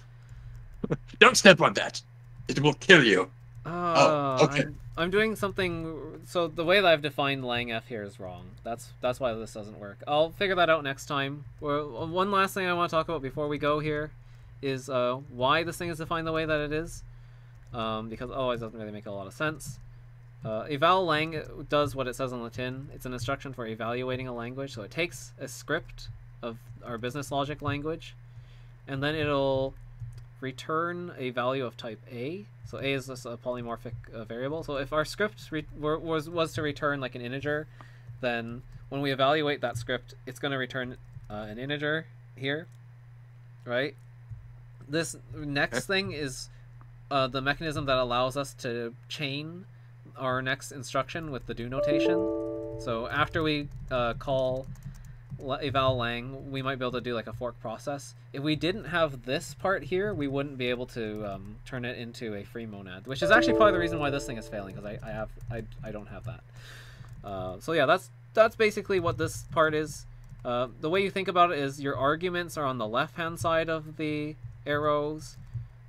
Don't step on that. It will kill you. Oh, Uh, okay. I'm, I'm doing something. So the way that I've defined lang f here is wrong. That's that's why this doesn't work. I'll figure that out next time. Well, one last thing I want to talk about before we go here is uh, why this thing is defined the way that it is. Um, because otherwise it doesn't really make a lot of sense. Uh, eval lang does what it says on the tin. It's an instruction for evaluating a language. So it takes a script of our business logic language, and then it'll return a value of type A. So A is just a polymorphic uh, variable. So if our script re- were, was was to return like an integer, then when we evaluate that script, it's going to return uh, an integer here, right? This next thing is uh, the mechanism that allows us to chain our next instruction with the do notation. So after we uh, call eval lang, we might be able to do like a fork process. If we didn't have this part here, we wouldn't be able to um, turn it into a free monad, which is actually probably the reason why this thing is failing because I, I have I, I don't have that. Uh, so yeah, that's that's basically what this part is. Uh, the way you think about it is your arguments are on the left hand side of the arrows.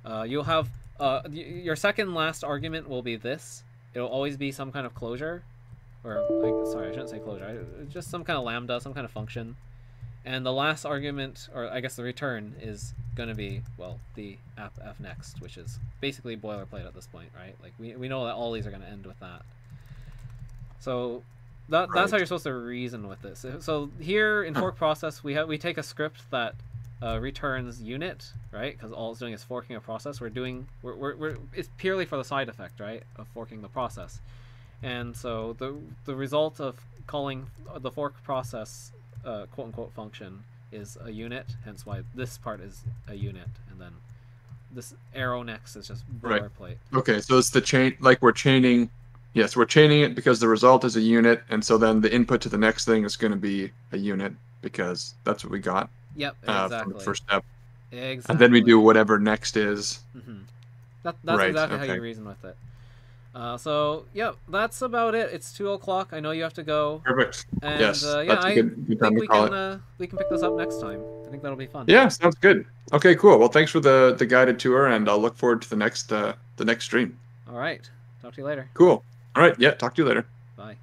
Uh, you'll have uh, your second last argument will be this. It'll always be some kind of closure, or like, sorry, I shouldn't say closure. I, just some kind of lambda, some kind of function. And the last argument, or I guess the return, is going to be well the app f next, which is basically boilerplate at this point, right? Like we, we know that all these are going to end with that. So that, that's how you're supposed to reason with this. So here in fork process, we have we take a script that uh, returns unit, right? Because all it's doing is forking a process. We're doing we're, we're, we're it's purely for the side effect, right, of forking the process. And so the the result of calling the fork process uh, quote unquote function is a unit. Hence why this part is a unit, and then this arrow next is just Right. boilerplate. Okay, so it's the chain like we're chaining yes, we're chaining it because the result is a unit, and so then the input to the next thing is gonna be a unit because that's what we got Yep, uh, from the first step. exactly. And then we do whatever next is. hmm That, that's Right, exactly how you reason with it. Uh, so, yeah, that's about it. It's two o'clock. I know you have to go, Perfect. and yes, uh, yeah, that's a I good, good time think to we call can it. uh, we can pick this up next time. I think that'll be fun. Yeah, sounds good. Okay, cool. Well, thanks for the the guided tour, and I'll look forward to the next uh, the next stream. All right. Talk to you later. Cool. All right. Yeah. Talk to you later. Bye.